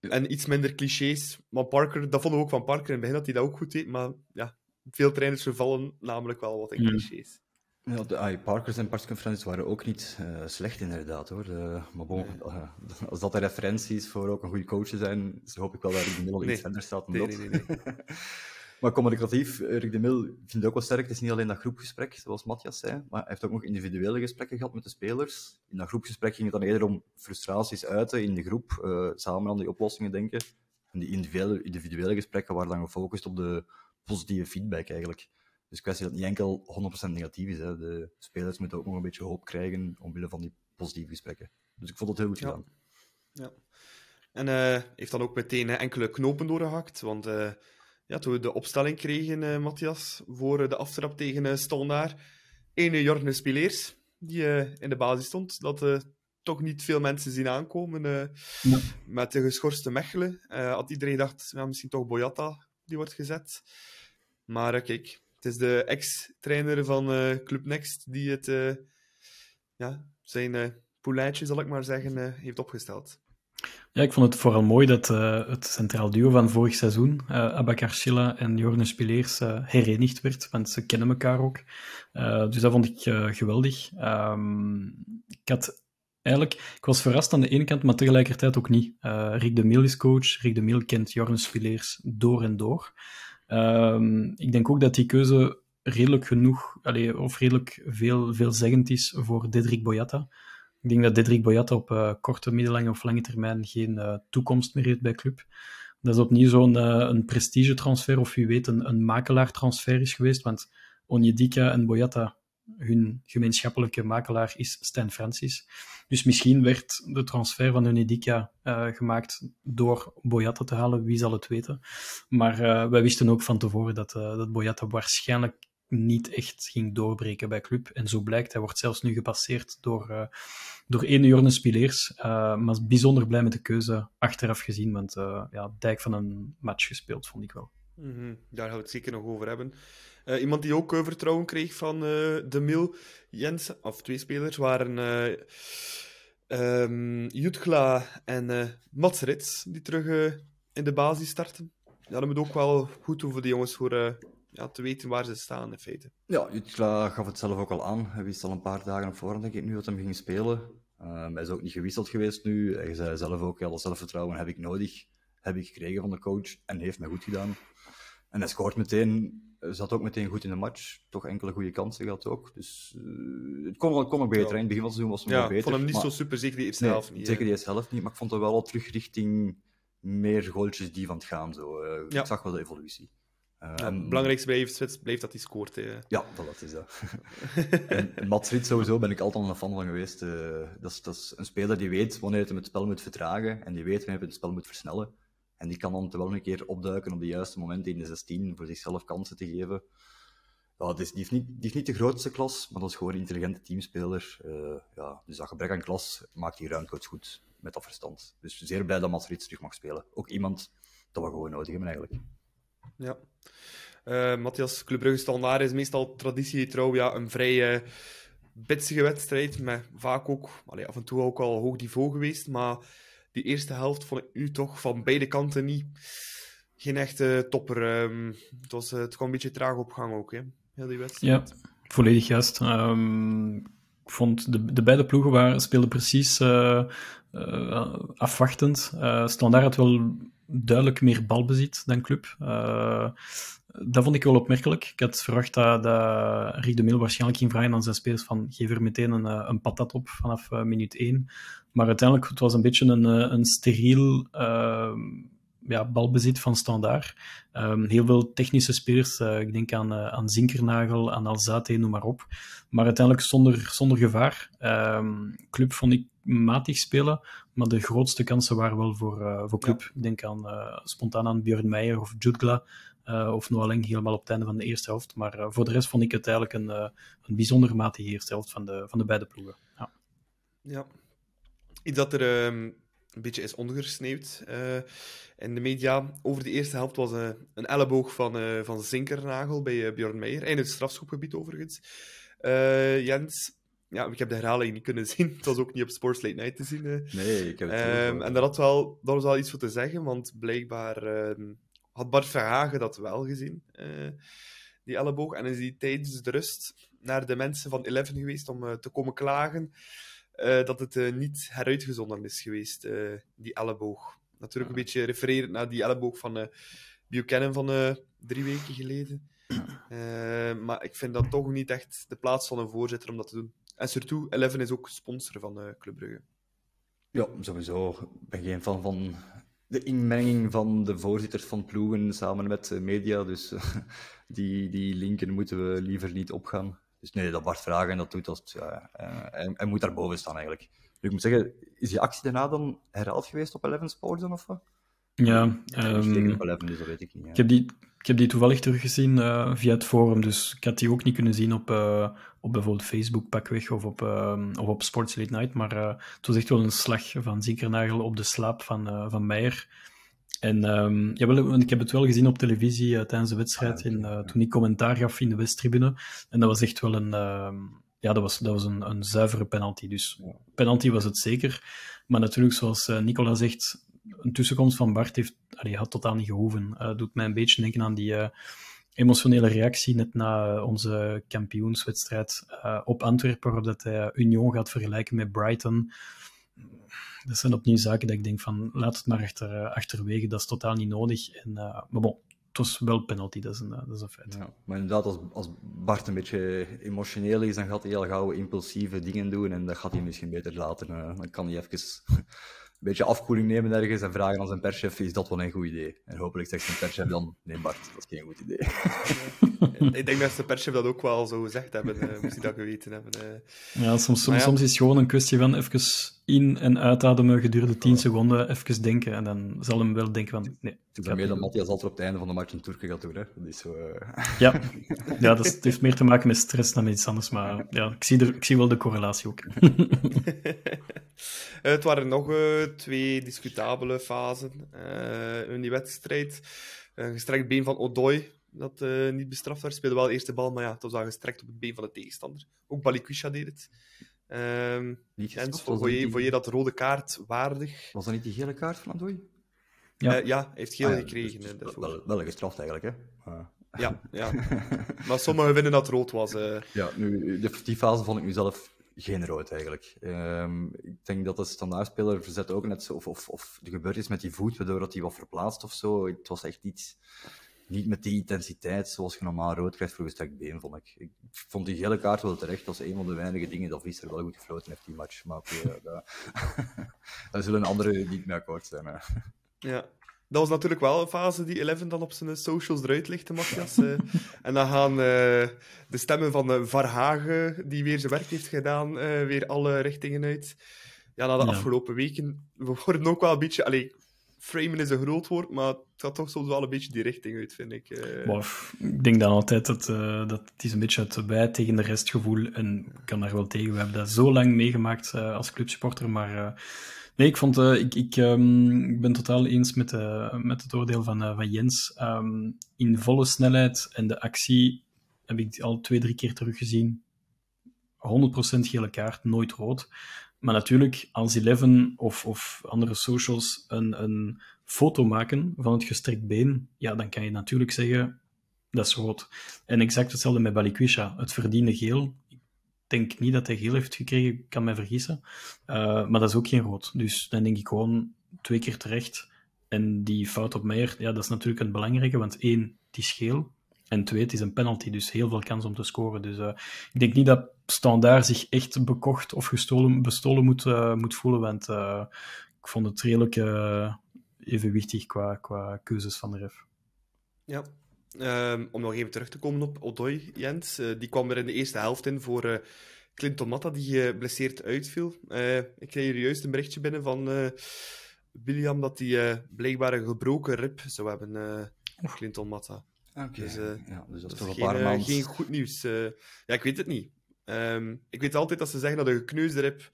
en iets minder clichés. Maar Parker, dat vonden we ook van Parker in het begin, dat hij dat ook goed deed. Maar ja, veel trainers vervallen namelijk wel wat in clichés. Ja, de AI Parkers en persconferenties waren ook niet uh, slecht, inderdaad. Hoor. Maar bon, uh, als dat de referentie is voor ook een goede coach te zijn, dus hoop ik wel dat Rick de Mil nee. iets verder staat dan nee, dat. Nee, nee, maar communicatief, eh, Rick de Mil vindt het ook wel sterk. Het is niet alleen dat groepgesprek, zoals Matthias zei, maar hij heeft ook nog individuele gesprekken gehad met de spelers. In dat groepgesprek ging het dan eerder om frustraties uiten in de groep, samen aan die oplossingen denken. En die individuele, individuele gesprekken waren dan gefocust op de positieve feedback eigenlijk. Dus kwestie dat niet enkel 100% negatief is. Hè. De spelers moeten ook nog een beetje hoop krijgen omwille van die positieve gesprekken. Dus ik vond het heel goed gedaan. Ja. En uh, heeft dan ook meteen enkele knopen doorgehakt. Want uh, ja, toen we de opstelling kregen, uh, Matthias, voor de aftrap tegen Stalnaar, ene Jorne Spileers, die in de basis stond, dat toch niet veel mensen zien aankomen. Ja. Met de geschorste Mechelen had iedereen gedacht, ja, misschien toch Boyata die wordt gezet. Maar kijk, het is de ex-trainer van Club Next die het, ja, zijn poulaintje, zal ik maar zeggen, heeft opgesteld. Ja, ik vond het vooral mooi dat uh, het centraal duo van vorig seizoen, uh, Abakar Schilla en Jorne Spileers, uh, herenigd werd, want ze kennen elkaar ook. dus dat vond ik geweldig. Um, ik had eigenlijk, ik was verrast aan de ene kant, maar tegelijkertijd ook niet. Rick de Mil is coach, Rick de Mil kent Jorne Spileers door en door. Um, ik denk ook dat die keuze redelijk genoeg, allee, of redelijk veel, veelzeggend is voor Dedrick Boyata. Ik denk dat Dedrick Boyata op uh, korte, middellange of lange termijn geen uh, toekomst meer heeft bij club. Dat is opnieuw zo'n uh, een prestigetransfer of wie weet een, een makelaartransfer is geweest, want Onyedika en Boyata, hun gemeenschappelijke makelaar is Stan Francis. Dus misschien werd de transfer van Onyedika gemaakt door Boyata te halen, wie zal het weten. Maar wij wisten ook van tevoren dat, dat Boyata waarschijnlijk niet echt ging doorbreken bij club. En zo blijkt, hij wordt zelfs nu gepasseerd door, uh, door één Jorne Spileers. Uh, maar bijzonder blij met de keuze achteraf gezien, want uh, ja, dijk van een match gespeeld, vond ik wel. -hmm. Daar gaan we het zeker nog over hebben. Iemand die ook vertrouwen kreeg van de Mil, Jens, of twee spelers, waren um, Jutkla en Mats Rits, die terug in de basis starten. Ja, dat moet ook wel goed doen voor die jongens voor ja, te weten waar ze staan in feite. Ja, Jutla gaf het zelf ook al aan. Hij wist al een paar dagen op denk ik, nu dat hij ging spelen. Um, hij is ook niet gewisseld geweest nu. Hij zei zelf ook, ja, dat zelfvertrouwen heb ik nodig. Heb ik gekregen van de coach en heeft mij goed gedaan. En hij scoort meteen, zat ook meteen goed in de match. Toch enkele goede kansen gehad ook. Dus uh, het kon, kon nog beter. Ja. In het begin van het seizoen was het ja, nog beter. Ik vond hem niet maar... zo super, zeker die eerste nee, helft niet. Zeker die eerste helft niet, maar ik vond het wel al terug richting meer goaltjes die van het gaan. Zo. Uh, ja. Ik zag wel de evolutie. Ja, het belangrijkste blijft, blijft dat hij scoort. Hè. Ja, dat is dat. en, en Mats sowieso ben ik altijd een fan van geweest. Uh, dat, is, dat is een speler die weet wanneer hij het spel moet vertragen en die weet wanneer hij het spel moet versnellen. En die kan dan wel een keer opduiken op de juiste momenten in de 16 voor zichzelf kansen te geven. Ja, is, die, heeft niet, die niet de grootste klas, maar dat is gewoon een intelligente teamspeler. Uh, ja, dus dat gebrek aan klas maakt die ruimcoach goed met dat verstand. Dus zeer blij dat Mats terug mag spelen. Ook iemand dat we gewoon nodig hebben eigenlijk. Ja. Uh, Matthias, Club Brugge is meestal traditiegetrouw ja, een vrij uh, bitsige wedstrijd, met vaak ook, af en toe ook al hoog niveau geweest, maar die eerste helft vond ik nu toch van beide kanten niet geen echte topper. Um, het, was, uh, het kwam een beetje traag op gang ook, hè, heel die wedstrijd. Ja, volledig juist. Um, ik vond de, de beide ploegen waren, speelden precies afwachtend. Standaard had wel duidelijk meer balbezit dan club. Uh, dat vond ik wel opmerkelijk. Ik had verwacht dat, dat Rick de waarschijnlijk ging vragen aan zijn spelers van geef er meteen een, eh, een patat op vanaf uh, minuut 1. Maar uiteindelijk het was een beetje een, een steriel uh, ja, balbezit van standaard. Um, heel veel technische spelers, ik denk aan, aan Zinkernagel, aan Alzate, noem maar op. Maar uiteindelijk zonder, zonder gevaar. Um, club vond ik matig spelen, maar de grootste kansen waren wel voor, uh, voor club. Ja. Ik denk aan, uh, spontaan aan Björn Meijer of Jutgla uh, of Noah Leng helemaal op het einde van de eerste helft. Maar voor de rest vond ik het eigenlijk een, een bijzonder matige eerste helft van de, van de beide ploegen. Ja. ja. Iets dat er um, een beetje is ondergesneeuwd in de media over de eerste helft was een elleboog van, van Zinkernagel bij Björn Meijer, in het strafschopgebied overigens. Jens, ja, ik heb de herhaling niet kunnen zien. Het was ook niet op Sports Late Night te zien. Nee, ik heb het um, En daar, had wel, daar was wel iets voor te zeggen, want blijkbaar uh, had Bart Verhagen dat wel gezien, uh, die elleboog. En is hij tijdens de rust naar de mensen van Eleven geweest om uh, te komen klagen dat het niet heruitgezonden is geweest, die elleboog. Natuurlijk een beetje refererend naar die elleboog van Buchanan van drie weken geleden. maar ik vind dat toch niet echt de plaats van een voorzitter om dat te doen. En surtout, Eleven is ook sponsor van uh, Club Brugge. Ja, sowieso. Ik ben geen fan van de inmenging van de voorzitters van ploegen samen met de media. Dus die, die linken moeten we liever niet opgaan. Dus nee, dat Bart vragen en dat doet als ja, hij, hij, moet daarboven staan eigenlijk. ik moet zeggen, is die actie daarna dan herhaald geweest op Eleven Sports dan of wat? Ja, um, op Eleven, dus dat weet ik niet. Ik heb die, ik heb die toevallig teruggezien uh, via het forum, dus ik had die ook niet kunnen zien op, uh, op bijvoorbeeld Facebook pakweg of op, uh, of op Sports Late Night, maar het was echt wel een slag van Zinkernagel op de slaap van, van Meijer. En um, jawel, ik heb het wel gezien op televisie tijdens de wedstrijd, ah, in, toen ik commentaar gaf in de Westtribune. En dat was echt wel een, ehm, ja, dat was, dat was een, een zuivere penalty. Dus penalty was het zeker. Maar natuurlijk, zoals Nicola zegt, een tussenkomst van Bart heeft, allee, had totaal niet gehoeven. Uh, doet mij een beetje denken aan die uh, emotionele reactie net na uh, onze kampioenswedstrijd op Antwerpen, waarop dat hij Union gaat vergelijken met Brighton. Dat zijn opnieuw zaken dat ik denk van, laat het maar achter, achterwege, dat is totaal niet nodig. En, maar bon, het was wel penalty, dat is een, dat is een feit. Ja, maar inderdaad, als, als Bart een beetje emotioneel is, dan gaat hij heel gauw impulsieve dingen doen en dat gaat hij misschien beter laten. dan kan hij even beetje afkoeling nemen ergens en vragen aan zijn perschef, is dat wel een goed idee? En hopelijk zegt zijn perschef dan, nee Bart, dat is geen goed idee. ik denk dat zijn perschef dat ook wel zo gezegd hebben, uh, moest hij dat geweten hebben. Uh. Ja, soms, soms, soms, is het gewoon een kwestie van even in- en uitademen gedurende 10 seconden, even denken en dan zal hem wel denken van, nee. Ik daarmee dat Matthias altijd op het einde van de match een Turken gaat doen, hè. Dat is zo... Uh... Ja, ja dat het heeft meer te maken met stress dan met iets anders, maar ja, ik zie, er, ik zie wel de correlatie ook. het waren nog twee discutabele fasen uh, in die wedstrijd. Een gestrekt been van Odoi, dat uh, niet bestraft werd. Speelde wel de eerste bal, maar ja, het was al gestrekt op het been van de tegenstander. Ook Balikwisha deed het. Um, niet Jens, vond je, je dat rode kaart waardig? Was dat niet die gele kaart van Odoi? Ja, uh, ja heeft geel ah, gekregen. Dus, dus wel, wel, gestraft eigenlijk, hè? Ja, ja. maar sommigen vinden dat rood was. Ja, nu, die fase vond ik nu zelf geen rood eigenlijk. Um, ik denk dat de standaardspeler verzet ook net zo, of, of, of er gebeurd is met die voet, waardoor dat hij wat verplaatst of zo. Het was echt iets, niet met die intensiteit zoals je normaal rood krijgt voor gestrekt been, vond ik. Ik vond die gele kaart wel terecht. Dat is een van de weinige dingen dat Visser wel goed gefloten heeft die match. Maar okay, daar zullen anderen niet mee akkoord zijn. Hè. Ja, dat was natuurlijk wel een fase die Eleven dan op zijn socials eruit lichtte, Matthias. uh, en dan gaan uh, de stemmen van uh, Varhagen, die weer zijn werk heeft gedaan, weer alle richtingen uit. Ja, na de afgelopen weken, we worden ook wel een beetje... Allee, framen is een groot woord, maar het gaat toch soms wel een beetje die richting uit, vind ik. ik denk dan altijd dat, dat het is een beetje het wij tegen de rest gevoel. En ik kan daar wel tegen. We hebben dat zo lang meegemaakt als clubsupporter, maar Nee, ik, vond, ik, ik, um, ik ben totaal eens met, met het oordeel van, van Jens. Um, in volle snelheid en de actie heb ik al twee, drie keer teruggezien. 100% gele kaart, nooit rood. Maar natuurlijk, als Eleven of, of andere socials een, een foto maken van het gestrekt been, ja, dan kan je natuurlijk zeggen, dat is rood. En exact hetzelfde met Balikwisha. Het verdiende geel denk niet dat hij geel heeft gekregen, ik kan mij vergissen. Uh, maar dat is ook geen rood. Dus dan denk ik gewoon twee keer terecht. En die fout op Meijer, ja, dat is natuurlijk het belangrijke, want één, het is geel. En twee, het is een penalty, dus heel veel kans om te scoren. Dus uh, ik denk niet dat Standaard zich echt bekocht of gestolen, bestolen moet, uh, moet voelen, want ik vond het redelijk evenwichtig qua, qua keuzes van de ref. Ja, Um, om nog even terug te komen op Odoi, Jens. Uh, die kwam er in de eerste helft in voor uh, Clinton Matta, die geblesseerd uitviel. Uh, ik kreeg hier juist een berichtje binnen van William dat hij blijkbaar een gebroken rib zou hebben, Clinton Matta. Oké, okay. dus, ja, dus dat is toch een paar maanden... geen goed nieuws. ja, ik weet het niet. Um, ik weet altijd dat ze zeggen dat een gekneusde rib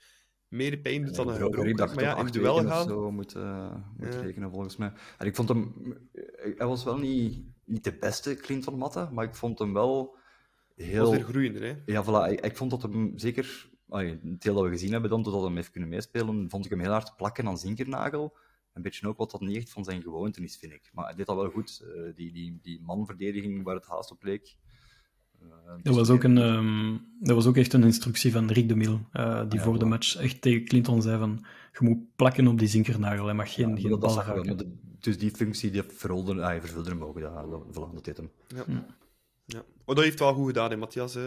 meer pijn doet dan een gebroken rib. Maar ja, in duel gaan... zo moet, moet ja. rekenen, volgens mij. En ik vond hem... Hij was wel niet niet de beste Clinton Matta, maar ik vond hem wel heel... Was er groeiender, hè? Ja, voilà. Ik, ik vond dat hem zeker... Allee, het deel dat we gezien hebben dan, totdat hem heeft kunnen meespelen, vond ik hem heel hard plakken aan Zinkernagel. Een beetje ook wat dat niet echt van zijn gewoonte is, vind ik. Maar hij deed dat wel goed. Uh, die, die, die manverdediging waar het haast op leek. Uh, dat, was ook een, um, dat was ook echt een instructie van Rick de Mil, uh, die ja, voor de match echt tegen Clinton zei van je moet plakken op die zinkernagel, hij mag geen, ja, geen bal raken dus die functie die vervulde, ah, vervulde hem ook. Dat, dat deed hem. Ja. ja. Maar dat heeft wel goed gedaan, hè, Matthias. Uh,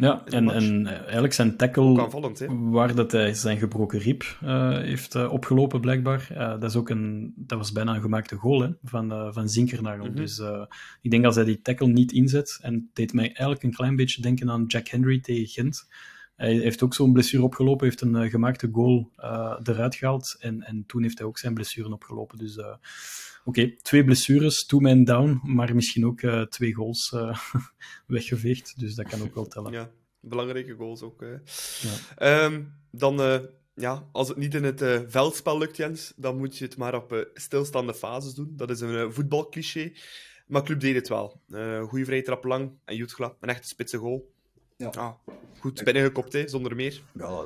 Ja, en, en eigenlijk zijn tackle, waar dat hij zijn gebroken rib uh, heeft uh, opgelopen, blijkbaar, uh, dat, is ook een, dat was bijna een gemaakte goal hè, van, van Zinkernagel. Mm -hmm. Dus ik denk als hij die tackle niet inzet, en het deed mij eigenlijk een klein beetje denken aan Jack Henry tegen Gent. Hij heeft ook zo'n blessure opgelopen, heeft een gemaakte goal eruit gehaald, en, en toen heeft hij ook zijn blessuren opgelopen. Dus oké, okay, twee blessures, two men down, maar misschien ook twee goals weggeveegd, dus dat kan ook wel tellen. Ja belangrijke goals ook. Ja. Um, dan, uh, ja, als het niet in het uh, veldspel lukt, Jens, dan moet je het maar op uh, stilstaande fases doen. Dat is een voetbalcliché. Maar Club deed het wel. goede vrije trap lang en Jutgla, een echte spitse goal. Ja. Ah, goed binnengekopt, hè, zonder meer. Ja,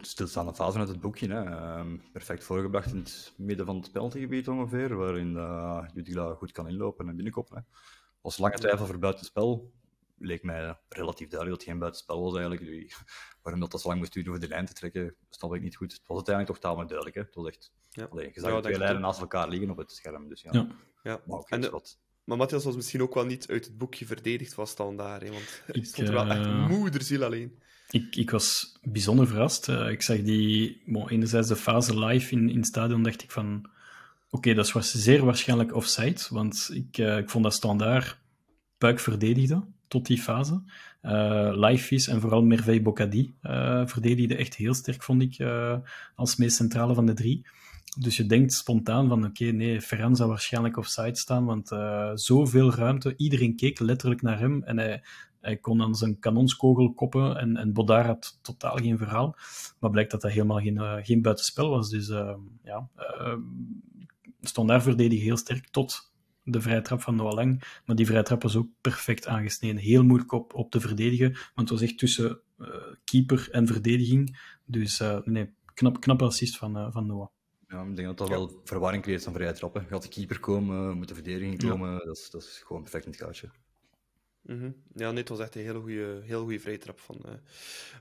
stilstaande fase uit het boekje. Hè. Uh, perfect voorgebracht in het midden van het penaltygebied ongeveer, waarin uh, goed kan inlopen en binnenkoppen. Was lange twijfel voor buitenspel leek mij relatief duidelijk dat het geen buitenspel was eigenlijk. Waarom dat, dat zo lang moest duren over de lijn te trekken, snap ik niet goed. Het was uiteindelijk toch tamelijk duidelijk. Hè? Het was echt... Ja. Allee, je zag ja, twee lijnen naast elkaar liggen op het scherm. Dus ja. ja. ja. Maar, okay, en, wat... maar Matthias was misschien ook wel niet uit het boekje verdedigd was dan daar. Hè? Want ik stond er wel echt uh... moederziel alleen. Ik, ik was bijzonder verrast. Uh, ik zag die, bon, enerzijds de fase live in, in het stadion, dacht ik van... Oké, okay, dat was zeer waarschijnlijk offside, want ik, uh, ik vond dat standaard puik verdedigde tot die fase. Uh, Life en vooral Merveille Bocadi uh, verdedigde echt heel sterk, vond ik, uh, als meest centrale van de drie. Dus je denkt spontaan van, oké, nee, Ferran zou waarschijnlijk offside staan, want uh, zoveel ruimte, iedereen keek letterlijk naar hem en hij, hij kon aan zijn kanonskogel koppen en, en Bodar had totaal geen verhaal. Maar blijkt dat dat helemaal geen, uh, geen buitenspel was. Dus uh, ja, stond daar verdedigen heel sterk tot de vrije trap van Noah Lang. Maar die vrije trap was ook perfect aangesneden. Heel moeilijk op, op te verdedigen, want het was echt tussen keeper en verdediging. Dus nee, knap, knap assist van, van Noah. Ja, ik denk dat dat ja. wel verwarring creëert van vrije trappen. Gaat de keeper komen, moet de verdediging komen. Ja. Dat, is, dat is gewoon perfect in het gaatje. Mm -hmm. Ja, nee, het was echt een hele goede, heel goede vrije trap van, uh,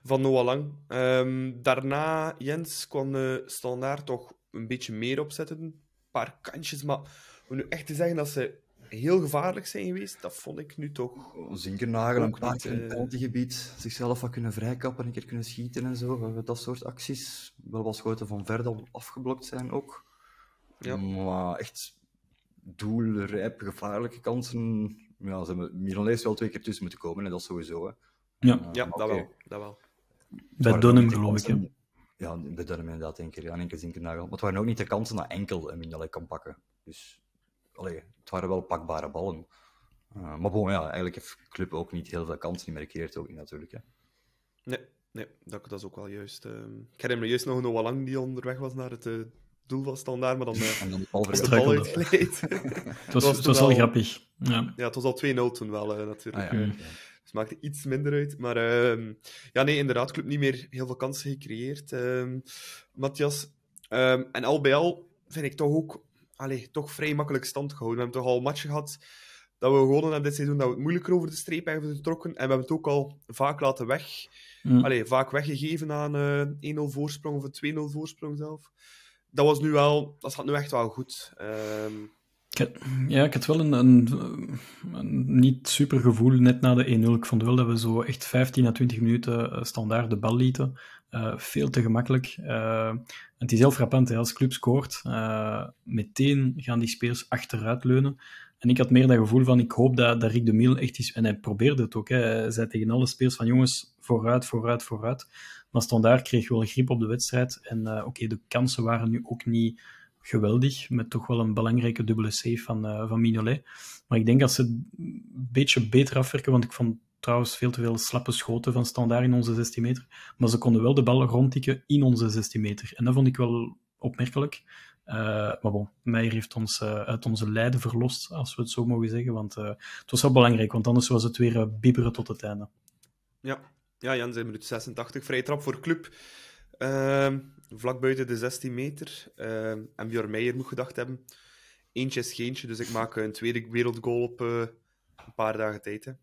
van Noah Lang. Um, daarna, Jens, kwam de standaard toch een beetje meer opzetten. Een paar kantjes, maar om nu echt te zeggen dat ze heel gevaarlijk zijn geweest, dat vond ik nu toch. Zinkernagel een paar keer in het penaltygebied zichzelf wat kunnen vrijkappen, een keer kunnen schieten en zo. Dat soort acties. Wel wat schoten van ver dat afgeblokt zijn ook. Ja. Maar echt doelrijp, gevaarlijke kansen. Ja, ze hebben Milanese wel twee keer tussen moeten komen en dat sowieso. Hè. Ja, uh, ja dat, wel, dat wel. Bij Dunham geloof ik. Ja, bij Dunham inderdaad, één keer. Ja, één keer Zinkernagel. Maar het waren ook niet de kansen dat enkel een Mignolet kan pakken. Dus allee, het waren wel pakbare ballen. Uh, maar bon, ja, eigenlijk heeft Club ook niet heel veel kansen gekeerd, ook niet natuurlijk. Hè. Nee, nee dat, dat is ook wel juist. Uh, ik herinner me juist nog een lang die onderweg was naar het uh, doel van Standaard, maar dan, uh, en dan de bal, de bal uitgeleid. het was, het was wel grappig. Ja. ja, het was al 2-0 toen wel, natuurlijk. Ah, ja. Dus maakte iets minder uit. Maar uh, ja, nee, inderdaad, Club niet meer heel veel kansen gecreëerd. Uh, Matthias. Um, en al bij al vind ik toch ook allee, toch vrij makkelijk stand gehouden. We hebben toch al matchen gehad dat we gewonnen hebben dit seizoen, dat we het moeilijker over de streep hebben getrokken. En we hebben het ook al vaak laten weg. Mm. Allee, vaak weggegeven aan uh, 1-0 voorsprong of een 2-0 voorsprong zelf. Dat was nu wel, dat gaat nu echt wel goed. Um... Ik ja, ik had wel een, een, een, niet super gevoel net na de 1-0. Ik vond wel dat we zo echt 15 à 20 minuten eh, standaard de bal lieten. Uh, veel te gemakkelijk. Uh, het is heel frappant, hè. als club scoort, uh, meteen gaan die spelers achteruit leunen. En ik had meer dat gevoel van, ik hoop dat, dat Rick de Mil echt is... En hij probeerde het ook, hè. hij zei tegen alle spelers van, jongens, vooruit, vooruit, vooruit. Maar Standaard kreeg wel grip op de wedstrijd. En oké, de kansen waren nu ook niet geweldig, met toch wel een belangrijke dubbele save van, van Mignolet. Maar ik denk dat ze een beetje beter afwerken, want ik vond trouwens veel te veel slappe schoten van standaard in onze 16 meter. Maar ze konden wel de bal rondtikken in onze 16 meter. En dat vond ik wel opmerkelijk. Uh, maar bon, Meijer heeft ons uh, uit onze lijden verlost, als we het zo mogen zeggen. Want uh, het was wel belangrijk, want anders was het weer bibberen tot het einde. Ja, ja Jan, zijn minuut 86. Vrije trap voor club. Ehm, vlak buiten de 16 meter. Ehm, en Björn Meijer moet gedacht hebben. Eentje is geentje, dus ik maak een tweede wereldgoal op een paar dagen tijd.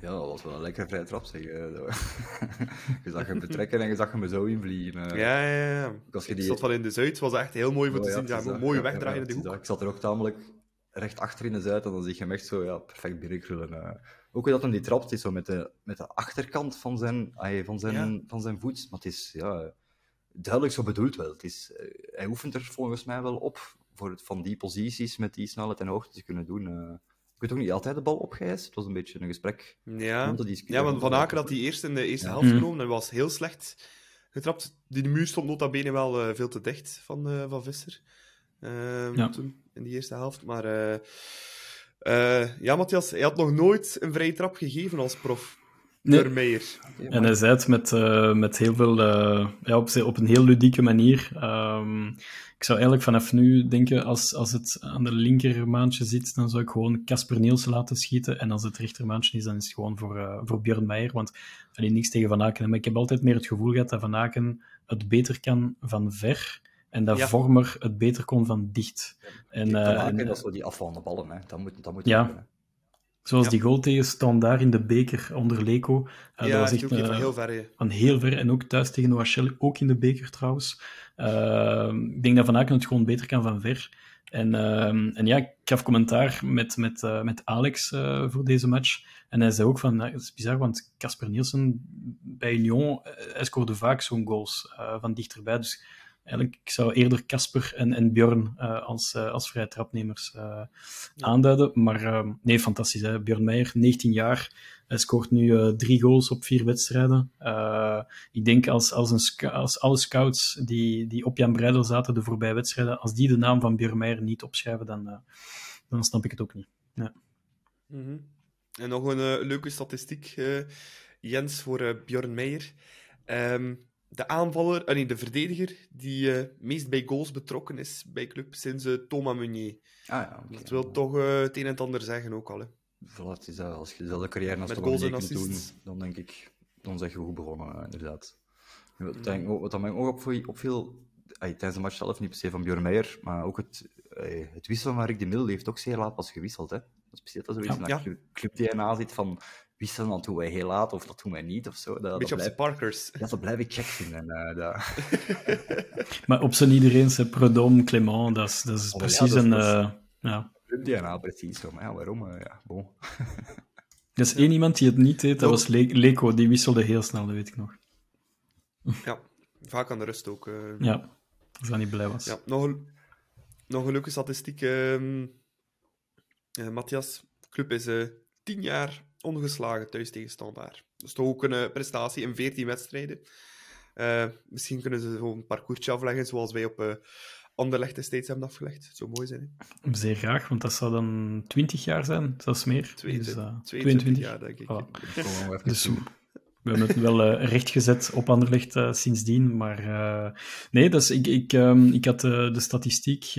Ja, dat was wel een lekker vrij trap, zeg. je zag hem betrekken en je zag hem zo invliegen. Ja, ja, ja. Als je die... Ik zat wel in de Zuid, was echt heel mooi oh, te zien. Ja, een mooie wegdraaien ja, Ik zat er ook tamelijk recht achter in de zuid en dan zie je hem echt zo ja, perfect binnenkrullen. Uh. Ook dat hem die trapt is zo met de, met de achterkant van zijn, van, zijn, van zijn voet. Maar het is ja, duidelijk zo bedoeld wel. Het is, uh, hij oefent er volgens mij wel op voor het, van die posities met die snelheid en hoogte te kunnen doen. Ik weet ook niet altijd de bal opgeëist. Het was een beetje een gesprek. Ja, ja want Van Aken had die eerst in de eerste ja. helft genomen en was heel slecht getrapt. Die muur stond nota bene wel uh, veel te dicht van, uh, van Visser. Uh, ja. Toen, in die eerste helft. Maar ja, Matthias, hij had nog nooit een vrije trap gegeven als prof. Nee. En hij zei het met, met heel veel, ja, op, op een heel ludieke manier. Um, ik zou eigenlijk vanaf nu denken, als, als het aan de linkermaandje zit, dan zou ik gewoon Casper Nielsen laten schieten. En als het rechtermaandje is, dan is het gewoon voor, uh, voor Björn Meijer. Want allee, niks tegen Van Aken. Maar ik heb altijd meer het gevoel gehad dat Van Aken het beter kan van ver. En dat ja. Vormer het beter kon van dicht. En, van Aken, uh, en, dat is zo die afvallende ballen. Hè. Dat moet, dat moet ja. Zoals ja. die goal tegen daar in de beker onder Leco. Uh, ja, dat was echt van heel ver. Ja. Van heel ver. En ook thuis tegen Noachel, ook in de beker trouwens. Uh, ik denk dat Van Aken het gewoon beter kan van ver. En, en ja, ik gaf commentaar met, met, met Alex voor deze match. En hij zei ook van, het is bizar, want Casper Nielsen bij Union, hij scoorde vaak zo'n goals van dichterbij. Dus eigenlijk, ik zou eerder Casper en, en Björn uh, als, uh, als vrije trapnemers uh, aanduiden. Maar nee, fantastisch. Hè? Björn Meijer, 19 jaar. Hij scoort nu drie goals op vier wedstrijden. ik denk als, als, een, als alle scouts die, die op Jan Breidel zaten de voorbije wedstrijden, als die de naam van Björn Meijer niet opschrijven, dan, dan snap ik het ook niet. Ja. -hmm. En nog een leuke statistiek, Jens, voor Björn Meijer. Um, de aanvaller, uh, nee, de verdediger die uh, meest bij goals betrokken is bij club sinds uh, Thomas Meunier. Ah, ja, okay. Dat wil toch het een en het ander zeggen ook al. Hè. Voilà, is dat, als je dezelfde carrière als Thomas Meunier doen, dan denk ik, dan zeg je goed begonnen, inderdaad. Wat, denk, wat mij ook opviel, tijdens de match zelf niet per se van Björn Meijer, maar ook het, het wisselen van Rick de Middel heeft ook zeer laat pas gewisseld. Hè? Dat is precies dat zoiets ja, ja. club-DNA zit van wisselen, dat doen wij heel laat of dat doen wij niet of zo. Dat, Beetje dat blijf, Parkers. Ja, dat blijf ik check vinden. Uh, dat... maar op zijn iedereen, zijn Predom, Clément, dat is, dat is oh, precies ja, dat is, een... Uh, ja. DNA, precies. Maar ja, waarom? Uh, ja, bon. er is één iemand die het niet deed, dat was Le Leco. Die wisselde heel snel, dat weet ik nog. ja, vaak aan de rust ook. Ja, als hij niet blij was. Ja, nog, een, nog een leuke statistiek. Uh, Matthias, club is tien jaar ongeslagen thuis tegen Standaard. Dus toch ook een uh, prestatie in 14 wedstrijden. Uh, misschien kunnen ze zo'n parcoursje afleggen zoals wij op uh, Anderlecht steeds hebben afgelegd. Het zou mooi zijn. Hè? Zeer graag, want dat zou dan 20 jaar zijn, zelfs meer. 22, dus, 22 jaar, denk ik. Oh. dus we hebben het wel rechtgezet op Anderlecht uh, sindsdien. Maar uh, nee, dus ik, ik, um, ik had uh, de statistiek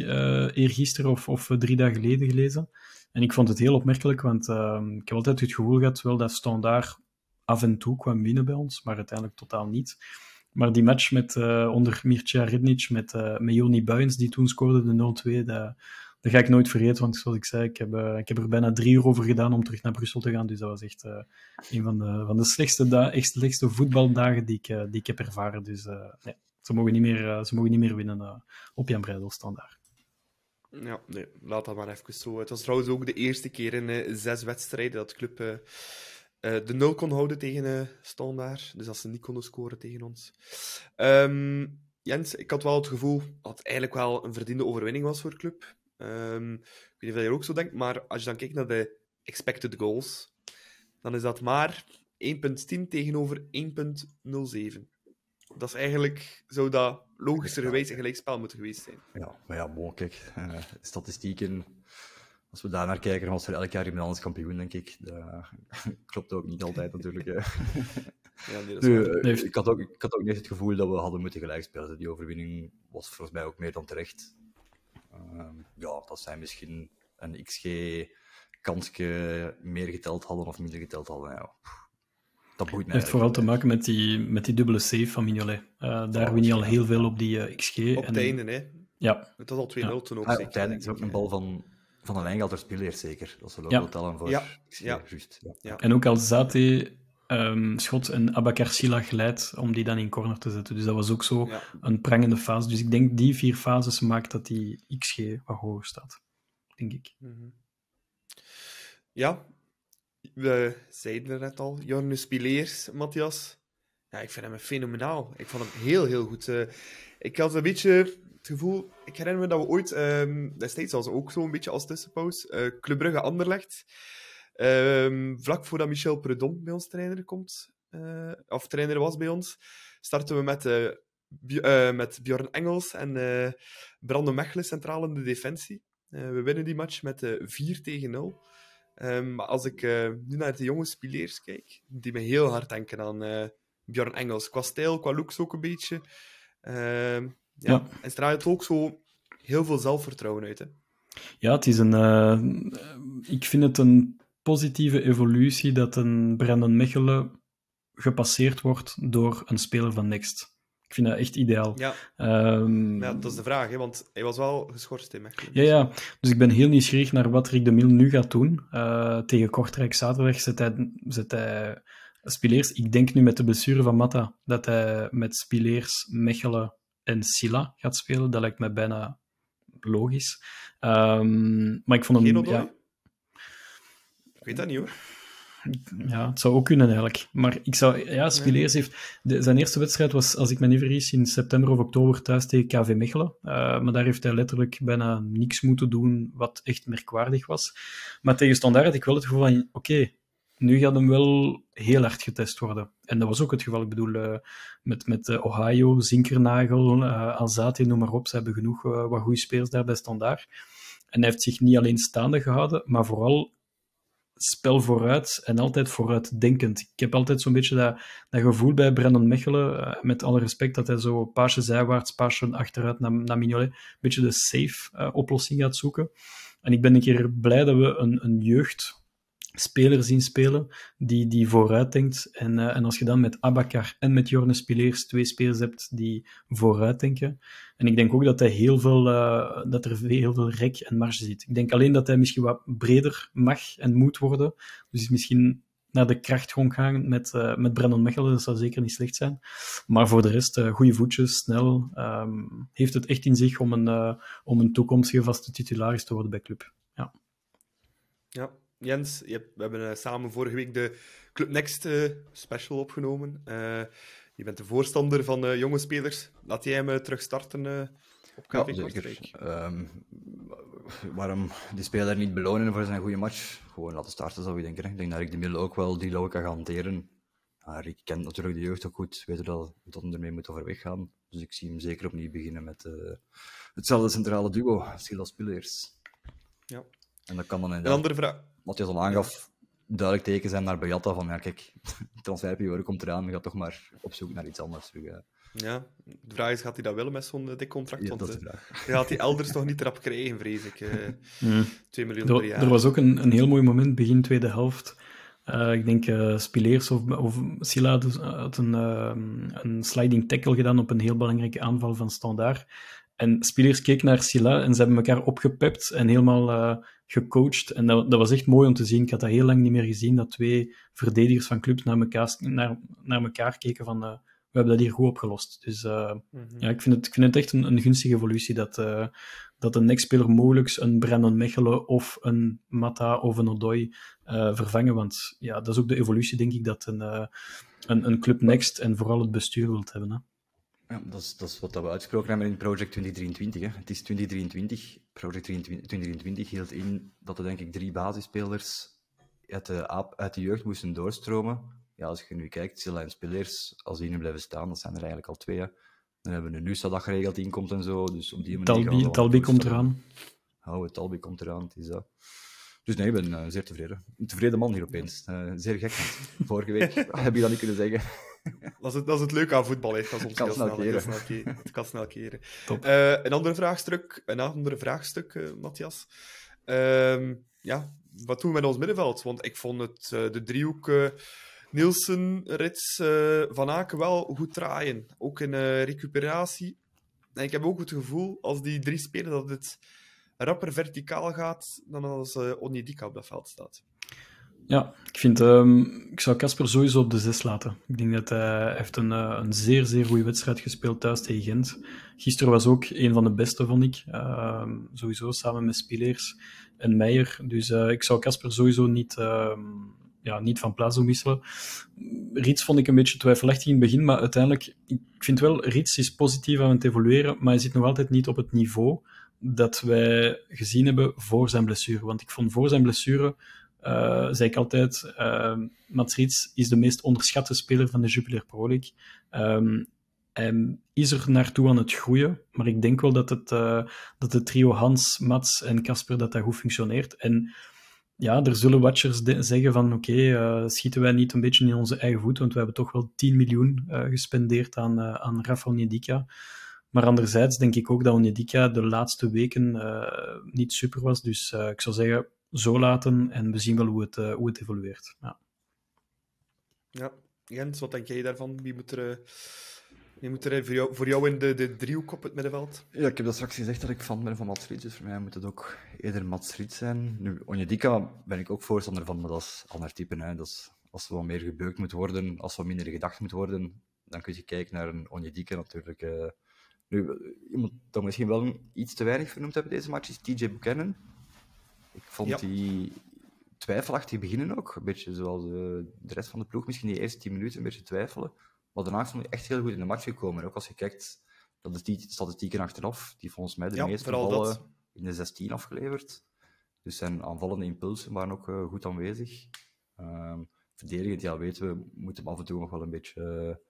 eergisteren of, of drie dagen geleden gelezen. En ik vond het heel opmerkelijk, want uh, ik heb altijd het gevoel gehad wel dat Standaard af en toe kwam winnen bij ons, maar uiteindelijk totaal niet. Maar die match met, uh, onder Mircea Rednic, met, uh, met Joni Buins, die toen scoorde de 0-2, dat, dat ga ik nooit vergeten, want zoals ik zei, ik heb, uh, ik heb er bijna drie uur over gedaan om terug naar Brussel te gaan. Dus dat was echt een van de, van de slechtste, echt slechtste voetbaldagen die ik, die ik heb ervaren. Dus nee, ze, mogen niet meer, ze mogen niet meer winnen op Jan Breidel standaard. Ja, nee, laat dat maar even zo. Het was trouwens ook de eerste keer in uh, zes wedstrijden dat club uh, uh, de nul kon houden tegen Standaard. Dus dat ze niet konden scoren tegen ons. Um, Jens, ik had wel het gevoel dat het eigenlijk wel een verdiende overwinning was voor club. Um, ik weet niet of je ook zo denkt, maar als je dan kijkt naar de expected goals, dan is dat maar 1.10 tegenover 1.07 dat is eigenlijk, zou dat logischerwijs een gelijkspel moeten geweest zijn. Ja, maar ja, bon, kijk, uh, statistieken, als we daar naar kijken, dan was er elk jaar iemand anders kampioen, denk ik. Dat klopt ook niet altijd, natuurlijk. Ja, nee, dat nu, uh, ik, had ook, ik had ook niet het gevoel dat we hadden moeten gelijkspelen. Die overwinning was volgens mij ook meer dan terecht. Uh, ja, dat zijn misschien een XG-kansje meer geteld hadden of minder geteld hadden. Ja dat Het heeft vooral te maken met die, met die dubbele save van Mignolet. Uh, daar oh, win je al heel veel op die uh, XG. Op het einde, hè? Ja. Het was al 2-0 ja. toen ook. Ah, op het einde is ook een bal van, van een Engelder speler, zeker. Dat zullen we ja. tellen voor ja. XG. Ja. Juist. Ja. En ook als Zate um, schot en Abakar Silla geleid om die dan in corner te zetten. Dus dat was ook zo een prangende fase. Dus ik denk die vier fases maakt dat die XG wat hoger staat. denk ik. Mhm. Ja, we zeiden er net al, Jornus Pileers, Matthias. Ja, ik vind hem fenomenaal. Ik vond hem heel, heel goed. Uh, ik had een beetje het gevoel... Ik herinner me dat we ooit, um, destijds was ook zo'n beetje als tussenpauze, uh, Club Brugge Anderlecht, um, vlak voordat Michel Predom bij ons trainer komt, uh, of trainer was bij ons, starten we met, met Bjorn Engels en Brandon Mechelen centraal in de defensie. we winnen die match met 4 tegen 0. Um, maar als ik nu naar de jonge spileers kijk, die me heel hard denken aan Bjorn Engels. Qua stijl, qua looks ook een beetje. Ehm, ja. ja. En straalt ook zo heel veel zelfvertrouwen uit. Hè? Ja, het is een. ik vind het een positieve evolutie dat een Brandon Mechelen gepasseerd wordt door een speler van Next. Ik vind dat echt ideaal. Ja, um, ja dat is de vraag, hè, want hij was wel geschorst in Mechelen. Ja, ja, dus ik ben heel nieuwsgierig naar wat Rick de Mil nu gaat doen. Uh, tegen Kortrijk zaterdag zet hij, zet hij Spileers. Ik denk nu met de blessure van Matta dat hij met Spileers, Mechelen en Silla gaat spelen. Dat lijkt mij bijna logisch. Um, maar ik vond hem... Ja, ik weet dat niet hoor. Ja, het zou ook kunnen eigenlijk. Maar ik zou, ja, Spileers heeft. De, zijn eerste wedstrijd was, als ik me niet vergis, in september of oktober thuis tegen KV Mechelen. Uh, maar daar heeft hij letterlijk bijna niks moeten doen wat echt merkwaardig was. Maar tegen Standaard had ik wel het gevoel van: oké, nu gaat hem wel heel hard getest worden. En dat was ook het geval. Ik bedoel, uh, met, met uh, Ohio, Zinkernagel, Alzati, noem maar op. Ze hebben genoeg wat goede spelers daar bij Standaard. En hij heeft zich niet alleen staande gehouden, maar vooral spel vooruit en altijd vooruitdenkend. Ik heb altijd zo'n beetje dat, dat gevoel bij Brandon Mechelen, uh, met alle respect, dat hij zo paasje zijwaarts, paasje achteruit naar, naar Mignolet, een beetje de safe uh, oplossing gaat zoeken. En ik ben een keer blij dat we een, een jeugd speler zien spelen die, die vooruit denkt. En, uh, en als je dan met Abakar en met Jorne Spileers twee spelers hebt die vooruit denken. En ik denk ook dat, hij heel veel, uh, dat er heel veel rek en marge zit. Ik denk alleen dat hij misschien wat breder mag en moet worden. Dus misschien naar de kracht gewoon gaan met, uh, met Brandon Mechelen. Dat zou zeker niet slecht zijn. Maar voor de rest, goede voetjes, snel. Um, heeft het echt in zich om een, om een toekomstige vaste titularis te worden bij club. Ja. Ja, Jens, je hebt, we hebben uh, samen vorige week de Club Next uh, special opgenomen. Uh, je bent de voorstander van jonge spelers. Laat jij hem terug starten op KV ja, zeker. Um, waarom die speler niet belonen voor zijn goede match? Gewoon laten starten, zou ik denken. Ik denk dat ik de middel ook wel die logica kan hanteren. Maar ik ken natuurlijk de jeugd ook goed, weet dat, dat hij ermee moet overweg gaan. Dus ik zie hem zeker opnieuw beginnen met hetzelfde centrale duo, Silas Pillers. Ja. En dat kan dan in Een andere vraag wat je al aangaf, duidelijk teken zijn naar Beatta van ja, kijk, de transferperiode komt eraan, je gaat toch maar op zoek naar iets anders terug. Ja, de vraag is, gaat hij dat willen met zo'n dik contract? Ja, dat is de vraag. Hij gaat hij elders toch niet erop krijgen, vrees ik. Uh, 2 miljoen per jaar. Er was ook een, een heel mooi moment, begin tweede helft. Uh, ik denk uh, Spileers of, of Silla had een, uh, een sliding tackle gedaan op een heel belangrijke aanval van Standaard. En Spileers keek naar Silla en ze hebben elkaar opgepept en helemaal gecoacht. En dat, dat, was echt mooi om te zien. Ik had dat heel lang niet meer gezien, dat twee verdedigers van clubs naar elkaar, naar, naar elkaar keken van uh, we hebben dat hier goed opgelost. Dus uh, mm -hmm. ja, ik vind, het, ik vind het echt een, een gunstige evolutie dat, dat een next-speler mogelijk een Brandon Mechelen of een Mata of een Odoi vervangen. Want ja, dat is ook de evolutie, denk ik, dat een, een, een club next en vooral het bestuur wilt hebben. Hè. Ja, dat is, dat is wat we uitsproken hebben in Project 2023. Hè. Het is 2023. Project 2023 hield in dat er denk ik drie basisspelers uit de, uit de jeugd moesten doorstromen. Ja, als je nu kijkt, Silla en Spelers, als die nu blijven staan, dat zijn er eigenlijk al twee. Hè. Dan hebben we een Nusa dat geregeld inkomt en zo. Dus op die manier Talbi, Talbi komt eraan. Oh, Talbi komt eraan, het is dat. Dus nee, ik ben uh, zeer tevreden. Een tevreden man hier opeens. Uh, zeer gek. Vorige week heb je dat niet kunnen zeggen. dat, is het, dat is het leuke aan voetbal, hè. dat soms kan snel, keren. snel keren. Het kan snel keren. Uh, een ander vraagstuk, een andere vraagstuk, uh, Matthias. Uh, ja, wat doen we met ons middenveld? Want ik vond het, uh, de driehoek Nielsen, Rits, Van Aken wel goed draaien. Ook in recuperatie. En ik heb ook het gevoel, als die drie spelen, dat het rapper verticaal gaat dan als uh, Onidika op dat veld staat. Ja, ik vind, um, ik zou Casper sowieso op de 6 laten. Ik denk dat hij heeft een, uh, een zeer, zeer goede wedstrijd gespeeld thuis tegen Gent. Gisteren was ook een van de beste, vond ik. Uh, sowieso samen met Spileers en Meijer. Dus uh, ik zou Casper sowieso niet, ja, niet van plaats doen wisselen. Rits vond ik een beetje twijfelachtig in het begin, maar uiteindelijk, ik vind wel, Rits is positief aan het evolueren, maar hij zit nog altijd niet op het niveau dat wij gezien hebben voor zijn blessure. Want ik vond voor zijn blessure uh, zei ik altijd, uh, is de meest onderschatte speler van de Jupiler Pro League. Um, hij is er naartoe aan het groeien, maar ik denk wel dat het, uh, dat het trio Hans, Mats en Casper dat dat goed functioneert. En ja, er zullen watchers zeggen van oké, okay, schieten wij niet een beetje in onze eigen voet, want we hebben toch wel 10 miljoen gespendeerd aan, aan Rafa Onyedika. Maar anderzijds denk ik ook dat Onyedika de laatste weken niet super was, dus ik zou zeggen zo laten en we zien wel hoe het, uh, hoe het evolueert. Ja. ja, Jens, wat denk jij daarvan? Wie moet er, uh, wie moet er voor, jou, voor jou in de, de driehoek op het middenveld? Ja, ik heb dat straks gezegd dat ik fan ben van Mats Riet, dus voor mij moet het ook eerder Mats Riet zijn. Nu, Onjedika ben ik ook voorstander van, maar dat is ander type. Hè. Dat is, als er wat meer gebeukt moet worden, als er wat minder gedacht moet worden, dan kun je kijken naar een Onjedika natuurlijk. Uh, nu, iemand dat misschien wel iets te weinig vernoemd hebben deze match is TJ Buchanan. Ik vond die twijfelachtig beginnen ook. Een beetje zoals de, eh, de rest van de ploeg. Misschien die eerste 10 minuten een beetje twijfelen. Maar daarna vond hij echt heel goed in de match gekomen. Ook als je kijkt dat de statistieken achteraf, die volgens mij de ja, meeste ballen in de 16 afgeleverd. Dus zijn aanvallende impulsen waren ook uh, goed aanwezig. Um, verdedigend, ja, weten we, moeten hem af en toe nog wel een beetje... Uh,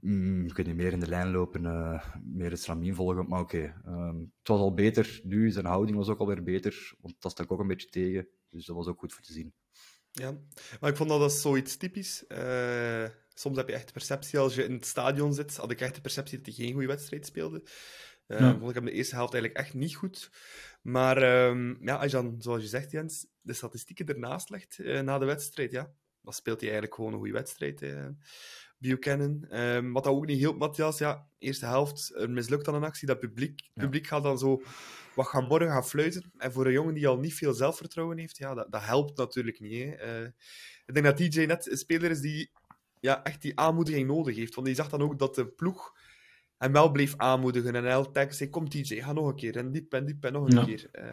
Mm, kun je meer in de lijn lopen, uh, meer het stramien volgen. Maar oké, okay, um, het was al beter nu. Zijn houding was ook alweer beter, want dat stak ook een beetje tegen. Dus dat was ook goed voor te zien. Ja, maar ik vond dat, dat zoiets typisch. Uh, soms heb je echt de perceptie, als je in het stadion zit, had ik echt de perceptie dat hij geen goede wedstrijd speelde. Uh, ja. Vond ik hem de eerste helft eigenlijk echt niet goed. Maar um, ja, als je dan, zoals je zegt, Jens, de statistieken ernaast legt uh, na de wedstrijd, ja, dan speelt hij eigenlijk gewoon een goede wedstrijd. Buchanan. Um, wat dat ook niet hielp, Matthias, ja, eerste helft er mislukt dan een actie. Dat publiek, ja. publiek gaat dan zo wat gaan borgen, gaan fluiten. En voor een jongen die al niet veel zelfvertrouwen heeft, ja, dat, dat helpt natuurlijk niet. Hè. Uh, ik denk dat TJ net een speler is die ja, echt die aanmoediging nodig heeft. Want die zag dan ook dat de ploeg hem wel bleef aanmoedigen. En hij telkens zei, kom TJ, ga nog een keer. En diep en diep en nog een ja. keer. Uh...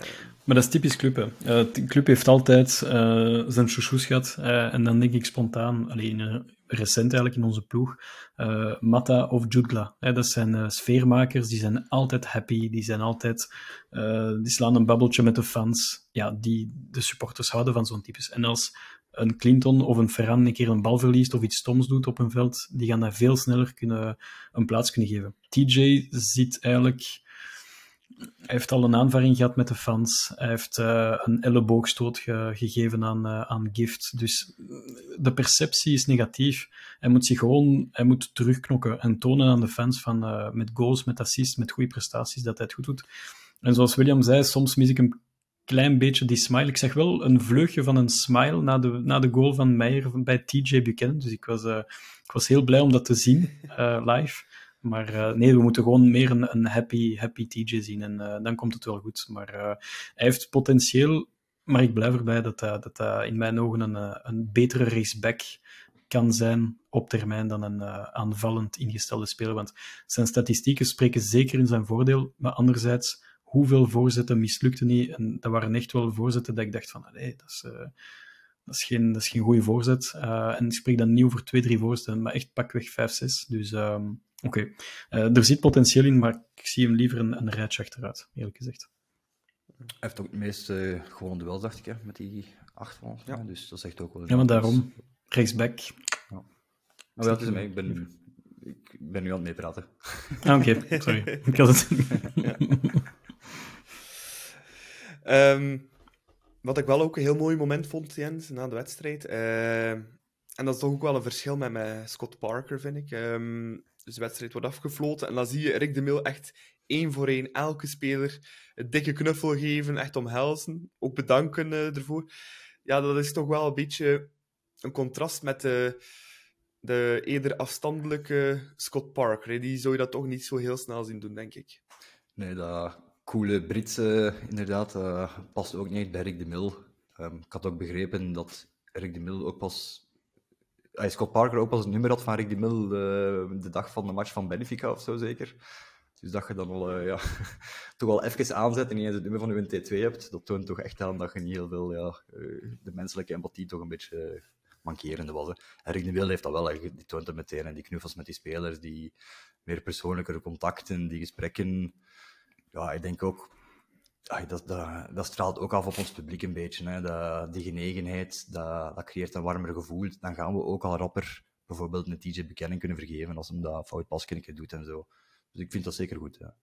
Maar dat is typisch club. Hè. Uh, de club heeft altijd zijn chouchous gehad. en dan denk ik spontaan, alleen recent eigenlijk in onze ploeg, uh, Mata of Jutgla. dat zijn uh, sfeermakers, die zijn altijd happy, die zijn altijd, uh, die slaan een babbeltje met de fans. Ja, die, de supporters houden van zo'n types. En als een Clinton of een Ferran een keer een bal verliest of iets stoms doet op een veld, die gaan daar veel sneller kunnen, een plaats kunnen geven. TJ ziet eigenlijk hij heeft al een aanvaring gehad met de fans. Hij heeft uh, een elleboogstoot ge gegeven aan, uh, aan Gift. Dus de perceptie is negatief. Hij moet zich gewoon hij moet terugknokken en tonen aan de fans van, uh, met goals, met assists, met goede prestaties, dat hij het goed doet. En zoals William zei, soms mis ik een klein beetje die smile. Ik zeg wel een vleugje van een smile na de, na de goal van Meijer bij TJ Buchanan. Dus ik was, ik was heel blij om dat te zien live. Maar uh, nee, we moeten gewoon meer een, een happy, happy TJ zien en uh, dan komt het wel goed. Maar uh, hij heeft potentieel, maar ik blijf erbij dat hij, dat in mijn ogen een, een betere raceback kan zijn op termijn dan een aanvallend ingestelde speler. Want zijn statistieken spreken zeker in zijn voordeel, maar anderzijds, hoeveel voorzetten mislukte niet? En dat waren echt wel voorzetten dat ik dacht van, nee, dat is... Dat is, geen, dat is geen goede voorzet. en ik spreek dan niet over twee, drie voorzetten, maar echt pakweg vijf, zes. Dus um, Oké, okay. uh, er zit potentieel in, maar ik zie hem liever een, een rijtje achteruit, eerlijk gezegd. Hij heeft ook het meest uh, gewone duels, dacht ik, hè, met die acht van ja. Dus dat zegt ook wel. Ja, maar daarom, rechtsback. Ja. Maar wel, het is mij, ik ben, ik ben nu aan het meepraten. Ah, oké, okay. sorry. ik had het. um, wat ik wel ook een heel mooi moment vond, Jens, na de wedstrijd. Uh, en dat is toch ook wel een verschil met, met Scott Parker, vind ik. Um, dus de wedstrijd wordt afgefloten. En dan zie je Rick de Mil echt één voor één elke speler een dikke knuffel geven, echt omhelzen. Ook bedanken uh, ervoor. Ja, dat is toch wel een beetje een contrast met de, de eerder afstandelijke Scott Parker. Die zou je dat toch niet zo heel snel zien doen, denk ik. Nee, dat coole Britse, inderdaad, uh, past ook niet bij Rick de Mil. Um, ik had ook begrepen dat Rick de Mil ook pas... Uh, Scott Parker ook het nummer had van Rick de Mil de dag van de match van Benfica of zo, zeker. Dus dat je dan al ja, toch wel even aanzet en eens het nummer van je T2 hebt, dat toont toch echt aan dat je niet heel veel ja, de menselijke empathie toch een beetje mankerende was. En Rick de Mil heeft dat wel, die toont het meteen. En die knuffels met die spelers, die meer persoonlijke contacten, die gesprekken. Ja, ik denk ook dat, dat, straalt ook af op ons publiek een beetje. Hè. Die genegenheid, dat, dat creëert een warmer gevoel. Dan gaan we ook al rapper bijvoorbeeld een TJ bekenning kunnen vergeven als hem dat fout paskenken doet en zo. Dus ik vind dat zeker goed. Ja.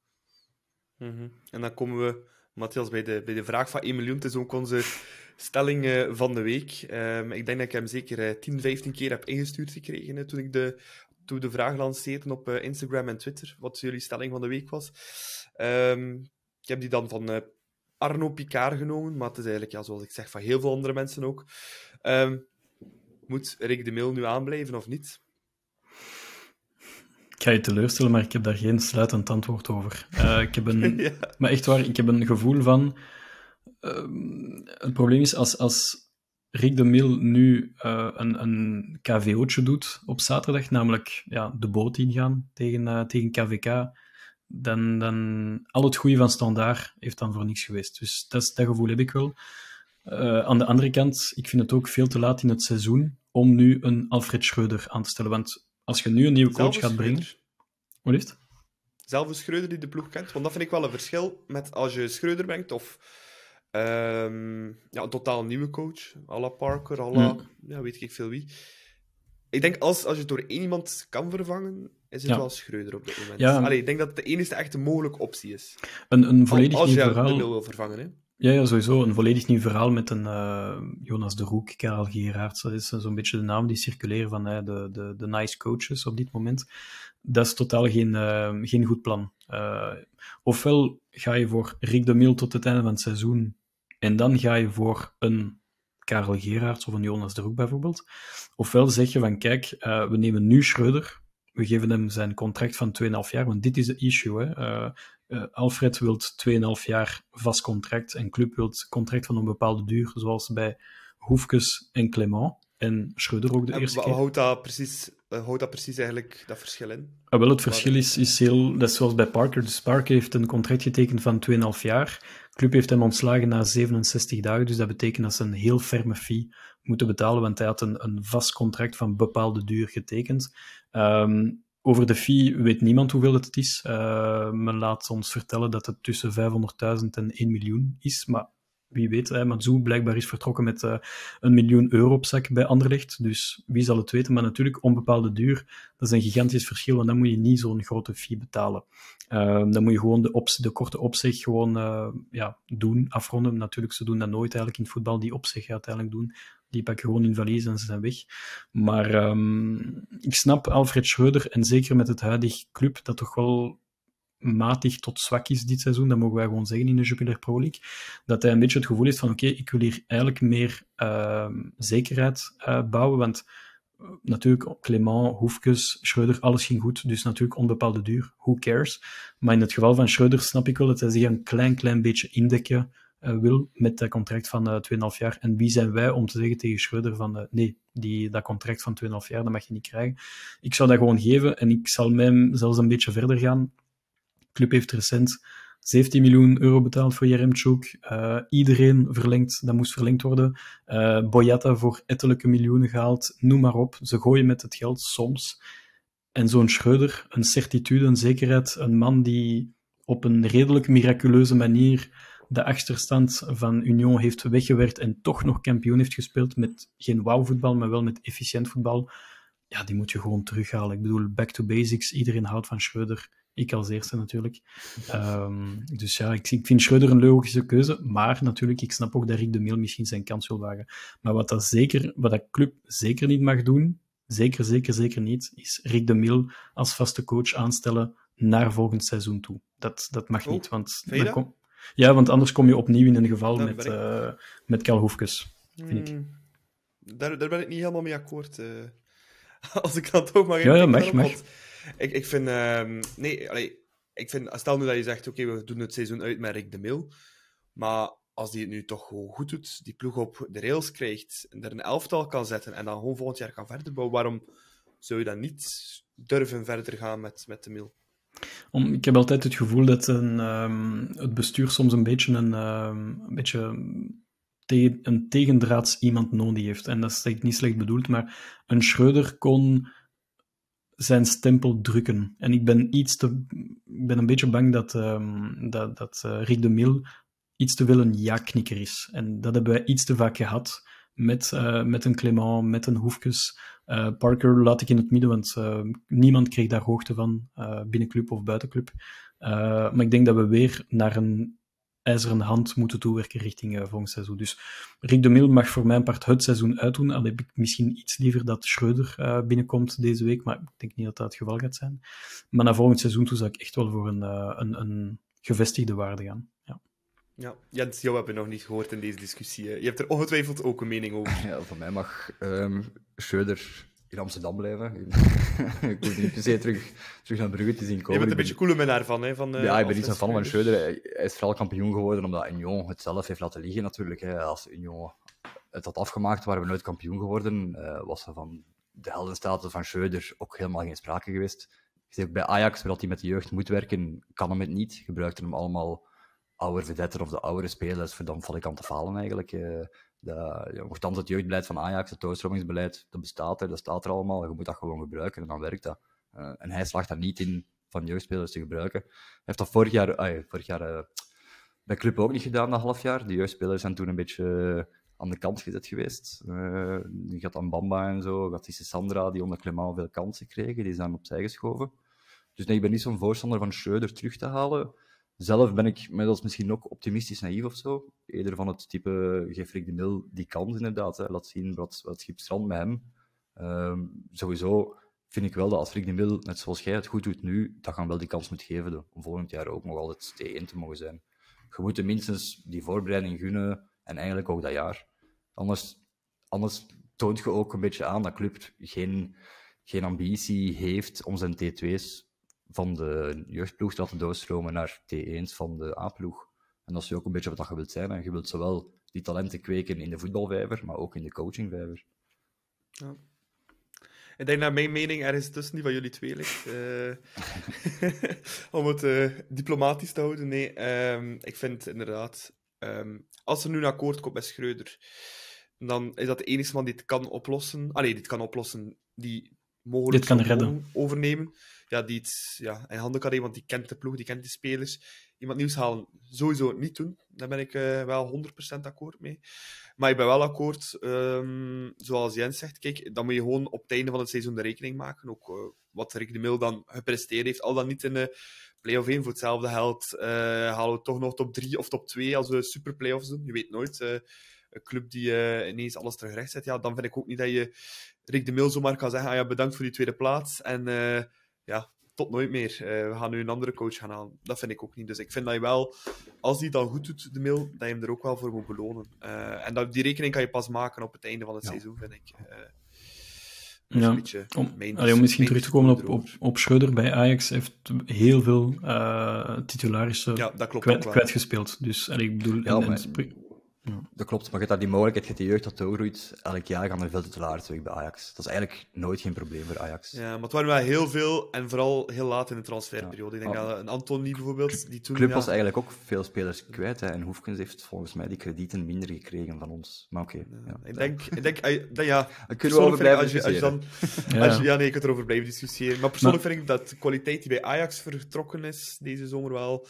-hmm. En dan komen we, Matthias, bij de, bij de vraag van 1 miljoen. Het is ook onze stelling uh, van de week. Um, ik denk dat ik hem zeker uh, 10, 15 keer heb ingestuurd gekregen toen ik de, toen de vraag lanceerde op uh, Instagram en Twitter, wat jullie stelling van de week was. Um, ik heb die dan van uh, Arno Picard genomen, maar het is eigenlijk, ja, zoals ik zeg, van heel veel andere mensen ook. Um, moet Rick de Mil nu aanblijven of niet? Ik ga je teleurstellen, maar ik heb daar geen sluitend antwoord over. Uh, ik heb een, ja. Maar echt waar, ik heb een gevoel van... Uh, het probleem is, als, als Rick de Mil nu uh, een, een KVO'tje doet op zaterdag, namelijk ja, de boot ingaan tegen, tegen KVK, dan, dan al het goede van Standaard heeft dan voor niks geweest. Dus dat, dat gevoel heb ik wel. Uh, aan de andere kant, ik vind het ook veel te laat in het seizoen om nu een Alfred Schreuder aan te stellen. Want als je nu een nieuwe coach gaat brengen... Wat is het? Zelfde Schreuder die de ploeg kent. Want dat vind ik wel een verschil met als je Schreuder brengt of Um, ja, een totaal nieuwe coach. Alla Parker, alla, ja, weet ik veel wie. Ik denk, als, als je het door één iemand kan vervangen, is het ja. wel Schreuder op dit moment. Ja. Allee, ik denk dat het de enige echte mogelijke optie is. Een, een volledig als nieuw je verhaal... wil vervangen, hè. Ja, ja, sowieso. Een volledig nieuw verhaal met een uh, Jonas de Roek, Karel Gerards. Dat is zo'n beetje de naam die circuleren van de, de, de nice coaches op dit moment. Dat is totaal geen, uh, geen goed plan. ofwel ga je voor Rick de Mil tot het einde van het seizoen en dan ga je voor een Karel Gerards of een Jonas de Roek bijvoorbeeld. Ofwel zeg je van, kijk, we nemen nu Schreuder, we geven hem zijn contract van 2,5 jaar, want dit is de issue. Hè. Uh, uh, Alfred wil 2,5 jaar vast contract en Club wil contract van een bepaalde duur, zoals bij Hoefkes en Clement. En Schreuder ook de en eerste keer. Houdt dat precies, houdt dat precies eigenlijk dat verschil in? Ah, wel, het verschil is, is heel... Dat is zoals bij Parker. Dus Parker heeft een contract getekend van 2,5 jaar club heeft hem ontslagen na 67 dagen, dus dat betekent dat ze een heel ferme fee moeten betalen, want hij had een, een vast contract van bepaalde duur getekend. Um, over de fee weet niemand hoeveel het is. Uh, men laat ons vertellen dat het tussen 500.000 en 1 miljoen is, maar wie weet, hè, Mazou blijkbaar is vertrokken met uh, een miljoen euro op zak bij Anderlecht. Dus wie zal het weten? Maar natuurlijk, onbepaalde duur, dat is een gigantisch verschil. Want dan moet je niet zo'n grote fee betalen. Uh, dan moet je gewoon de, op, de korte opzeg gewoon uh, ja, doen, afronden. Natuurlijk, ze doen dat nooit eigenlijk in het voetbal, die opzeg uiteindelijk doen. Die pakken gewoon hun valies en ze zijn weg. Maar um, ik snap Alfred Schreuder, en zeker met het huidige club, dat toch wel matig tot zwak is dit seizoen, dat mogen wij gewoon zeggen in de Jupiler Pro League, dat hij een beetje het gevoel heeft van oké, ik wil hier eigenlijk meer uh, zekerheid uh, bouwen, want uh, natuurlijk Clement, Hoefkes, Schreuder, alles ging goed, dus natuurlijk onbepaalde duur, who cares? Maar in het geval van Schreuder snap ik wel dat hij zich een klein, klein beetje indekken wil met dat contract van 2,5 jaar. En wie zijn wij om te zeggen tegen Schreuder van nee, die, dat contract van 2,5 jaar, dat mag je niet krijgen. Ik zou dat gewoon geven en ik zal mij zelfs een beetje verder gaan club heeft recent 17 miljoen euro betaald voor Jeremchuk. Uh, iedereen verlengd, dat moest verlengd worden. Uh, Boyata voor ettelijke miljoenen gehaald. Noem maar op. Ze gooien met het geld soms. En zo'n Schreuder, een certitude, een zekerheid, een man die op een redelijk miraculeuze manier de achterstand van Union heeft weggewerkt en toch nog kampioen heeft gespeeld met geen wauw-voetbal, maar wel met efficiënt voetbal. Ja, die moet je gewoon terughalen. Ik bedoel, back to basics. Iedereen houdt van Schreuder. Ik als eerste natuurlijk. Um, dus ja, ik, ik, vind Schreuder een logische keuze. Maar natuurlijk, ik snap ook dat Rick de Mil misschien zijn kans wil wagen. Maar wat dat, zeker, wat dat club zeker niet mag doen, zeker, zeker, zeker niet, is Rick de Mil als vaste coach aanstellen naar volgend seizoen toe. Dat, dat mag oh, niet. Want dan kom, ja, want anders kom je opnieuw in een geval met, uh, met Kel Hoefkes, vind hmm, ik. Daar, daar ben ik niet helemaal mee akkoord. Uh, als ik dan toch maar Ja, ja, mag, mag. Ik, ik vind... Um, nee, allee, ik vind... Stel nu dat je zegt, oké, okay, we doen het seizoen uit met Rick de Mil. Maar als die het nu toch gewoon goed doet, die ploeg op de rails krijgt, en er een elftal kan zetten en dan gewoon volgend jaar kan verder bouwen, waarom zou je dan niet durven verder gaan met, met de Mil? Om, ik heb altijd het gevoel dat een, um, het bestuur soms een beetje een, um, een beetje een tegendraads iemand nodig heeft. En dat is niet slecht bedoeld, maar een Schreuder kon zijn stempel drukken. En ik ben iets te... Ben een beetje bang dat, um, dat, dat Rick de Mil iets te veel een ja-knikker is. En dat hebben wij iets te vaak gehad met, uh, met een Clement, met een Hoefkes. Uh, Parker laat ik in het midden, want uh, niemand kreeg daar hoogte van, binnen club of buiten club. maar ik denk dat we weer naar een ijzeren hand moeten toewerken richting volgend seizoen. Dus Rick de Mil mag voor mijn part het seizoen uitdoen. Al heb ik misschien iets liever dat Schreuder binnenkomt deze week, maar ik denk niet dat dat het geval gaat zijn. Maar naar volgend seizoen toe zou ik echt wel voor een, een, een gevestigde waarde gaan. Ja. Ja, Jens, jou hebben we nog niet gehoord in deze discussie. Je hebt er ongetwijfeld ook een mening over. Ja, van mij mag um, Schreuder in Amsterdam blijven. ik moet niet per se terug, terug naar Brugge te zien komen. Je bent een beetje coole minnaar van, hè? Van, uh, ja, ik ben niet zo'n fan van Schreuder. Hij is vooral kampioen geworden omdat Union het zelf heeft laten liggen natuurlijk. Hè. Als Union het had afgemaakt, waren we nooit kampioen geworden. Uh, was er van de heldenstatus van Schreuder ook helemaal geen sprake geweest. Ik zeg bij Ajax, waar hij met de jeugd moet werken, kan hem het niet. Gebruikte hem allemaal oude vedetten of de oudere spelers dan ik aan te falen eigenlijk. Uh, ja, het jeugdbeleid van Ajax, het doorstromingsbeleid, dat bestaat er, dat staat er allemaal. Je moet dat gewoon gebruiken en dan werkt dat. Uh, en hij slaagt daar niet in van jeugdspelers te gebruiken. Hij heeft dat vorig jaar, uh, vorig jaar uh, bij Club ook niet gedaan, dat half jaar. De jeugdspelers zijn toen een beetje aan de kant gezet geweest. je gaat aan Bamba en zo, gaat die Sandra, die onder Clement veel kansen kregen, die zijn opzij geschoven. Dus nee, ik ben niet zo'n voorstander van Schreuder terug te halen. Zelf ben ik middels misschien ook optimistisch naïef of zo. Eerder van het type Geefrik de Mil die kans inderdaad. Laat zien wat, wat schip strand met hem. Um, sowieso vind ik wel dat als Frik de Mil, net zoals jij het goed doet nu, dat gaan wel die kans moet geven om volgend jaar ook nog altijd T1 te mogen zijn. Je moet minstens die voorbereiding gunnen en eigenlijk ook dat jaar. Anders, anders toont je ook een beetje aan dat club geen, geen ambitie heeft om zijn T2's van de jeugdploeg te laten doorstromen naar T1's van de A-ploeg. En dat is ook een beetje wat je wilt zijn. En je wilt zowel die talenten kweken in de voetbalvijver, maar ook in de coachingvijver. Ja. Ik denk naar mijn mening ergens tussen die van jullie twee ligt. Uh, om het uh, diplomatisch te houden. Nee, um, ik vind inderdaad, um, als er nu een akkoord komt met Schreuder, dan is dat de enige man die het kan oplossen. Allee, die het kan oplossen, die mogelijk Dit kan redden. overnemen ja, die iets ja, in handen kan want die kent de ploeg, die kent de spelers. Iemand nieuws halen, sowieso niet doen. Daar ben ik uh, wel 100% akkoord mee. Maar ik ben wel akkoord, um, zoals Jens zegt, kijk, dan moet je gewoon op het einde van het seizoen de rekening maken. Ook uh, wat Rick de Mil dan gepresteerd heeft, al dan niet in de play-off 1 voor hetzelfde geld. Halen we toch nog top 3 of top 2 als we super play-offs doen. Je weet nooit een club die ineens alles terugrecht zet, ja, dan vind ik ook niet dat je Rick de Mil zomaar kan zeggen, ah ja, bedankt voor die tweede plaats. En ja, tot nooit meer. Uh, we gaan nu een andere coach gaan halen. Dat vind ik ook niet. Dus ik vind dat je wel, als die dan goed doet, de mail, dat je hem er ook wel voor moet belonen. Uh, en dat, die rekening kan je pas maken op het einde van het ja. seizoen, vind ik. Uh, ja, om, mijn, allee, om misschien terug te komen op, op, op bij Ajax heeft heel veel uh, titularissen ja, dat klopt kwijt, kwijtgespeeld. Dus allee, ik bedoel, ja, en, en, ja. Dat klopt, maar je hebt daar die mogelijkheid, je hebt die jeugd dat doorgroeit. Elk jaar gaan er veel titularissen weg bij Ajax. Dat is eigenlijk nooit geen probleem voor Ajax. Ja, maar het waren wel heel veel en vooral heel laat in de transferperiode. Ja. Ik denk oh. dat een Antoni bijvoorbeeld, die toen... De club was eigenlijk ook veel spelers kwijt. Hè, en Hoefkens heeft volgens mij die kredieten minder gekregen van ons. Maar oké. Okay, ja. Ik denk, ik denk dat ja... Dan kunnen we over blijven als je, als je dan, als je, ja, nee, ik kan erover blijven discussiëren. Maar persoonlijk maar... vind ik dat de kwaliteit die bij Ajax vertrokken is deze zomer wel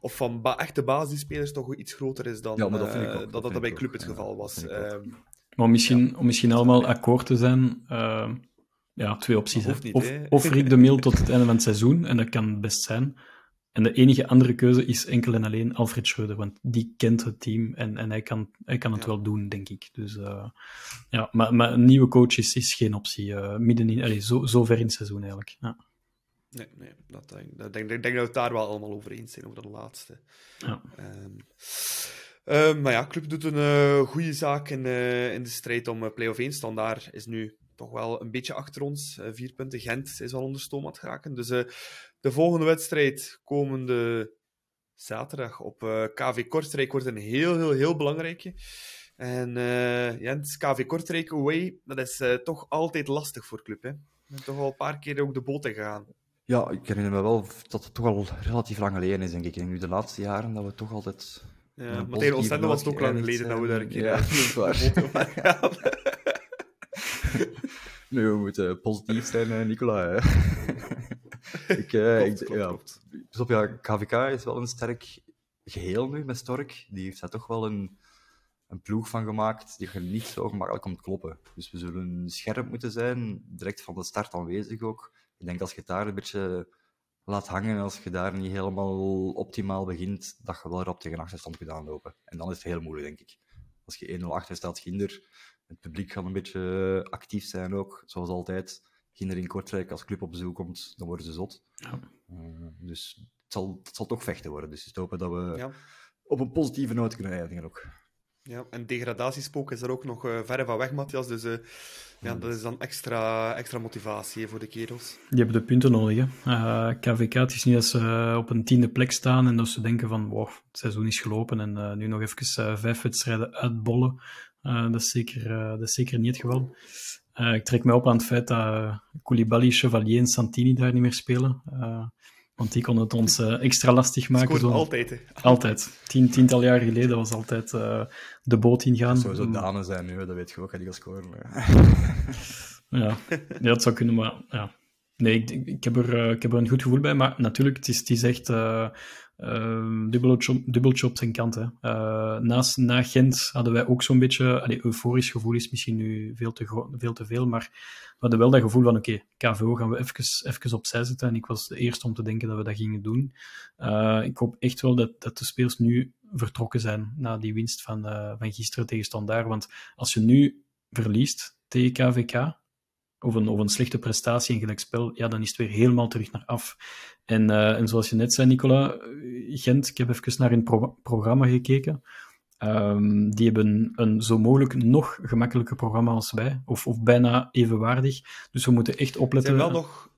of van ba echte basisspelers toch iets groter is dan ja, dat, uh, dat, dat, dat bij Club het geval was. Uh, maar misschien, ja. om misschien allemaal akkoord te zijn, uh, ja, twee opties. Niet, of, of Rick de Mil tot het einde van het seizoen, en dat kan best zijn. En de enige andere keuze is enkel en alleen Alfred Schreuder, want die kent het team en, en hij kan, hij kan het ja. wel doen, denk ik. Dus ja, maar, maar een nieuwe coach is, is geen optie. midden in, allez, zo, zo ver in het seizoen eigenlijk. Ja. Nee, nee dat, dat, denk, ik denk dat we het daar wel allemaal over eens zijn, over dat laatste. Ja. Um, um, maar ja, club doet een uh, goede zaak in, uh, in de strijd om uh, play-off 1 staan. Daar is nu toch wel een beetje achter ons. vier punten. Gent is al onder stoom aan het geraken. Dus de volgende wedstrijd, komende zaterdag op eh, KV Kortrijk wordt een heel, heel, heel belangrijke. En Jens, KV Kortrijk away, dat is toch altijd lastig voor club. Hè? Ik ben toch al een paar keer ook de boot gegaan. Ja, ik herinner me wel dat het toch al relatief lang geleden is, denk ik. En nu de laatste jaren dat we toch altijd... Ja, maar tegen Oostende was het ook lang geleden dat we daar een keer ja, dat nee, we moeten positief zijn, Nicola. ik, ik, ja, dus op, ja, KVK is wel een sterk geheel nu met Stork. Die heeft daar toch wel een, een ploeg van gemaakt die er niet zo gemakkelijk komt kloppen. Dus we zullen scherp moeten zijn, direct van de start aanwezig ook. Ik denk als je het daar een beetje laat hangen, als je daar niet helemaal optimaal begint, dat je wel rap tegen achterstand kunt aanlopen. En dan is het heel moeilijk, denk ik. Als je 1-0 achter staat, Ginder, het publiek gaat een beetje actief zijn ook, zoals altijd. Ginder in Kortrijk als club op bezoek komt, dan worden ze zot. Ja. Uh, dus het zal, het zal toch vechten worden. Dus het hopen dat we ja. op een positieve noot kunnen eindigen ook. Ja, en degradatiespook is er ook nog uh, verre van weg, Matthias. Dus uh, ja, dat is dan extra, extra motivatie voor de kerels. Die hebben de punten nodig. Hè. KVK, het is niet dat ze op een tiende plek staan en dat ze denken van wow, het seizoen is gelopen en nu nog even vijf wedstrijden uitbollen. dat, is zeker, dat is zeker niet het geval. ik trek mij op aan het feit dat Koulibaly, Chevalier en Santini daar niet meer spelen. Want die kon het ons uh, extra lastig maken. Zo, altijd, hè? Altijd. Tien, tiental jaar geleden was altijd uh, de boot ingaan. Dat zou zo Danen zijn nu, dat weet je ook, hij die gaat scoren. ja. ja, dat zou kunnen, maar ja. Nee, ik, ik, heb er, uh, ik heb er een goed gevoel bij, maar natuurlijk, het is, het is echt uh, dubbeltje, op zijn kant. Hè. Uh, naast, na Gent hadden wij ook zo'n beetje, allee, euforisch gevoel is misschien nu veel te, veel te veel, maar we hadden wel dat gevoel van, oké, KVO gaan we even, even opzij zetten. En ik was de eerste om te denken dat we dat gingen doen. Uh, ik hoop echt wel dat, dat de spelers nu vertrokken zijn na die winst van, uh, van gisteren tegen Standaard. Want als je nu verliest tegen KVK, of een, of een slechte prestatie in gelijkspel, ja, dan is het weer helemaal terug naar af. En, uh, en zoals je net zei, Nicola, Gent, ik heb even naar een pro programma gekeken. Um, die hebben een zo mogelijk nog gemakkelijker programma als wij, of, of bijna evenwaardig. Dus we moeten echt opletten. Ze zijn wel nog,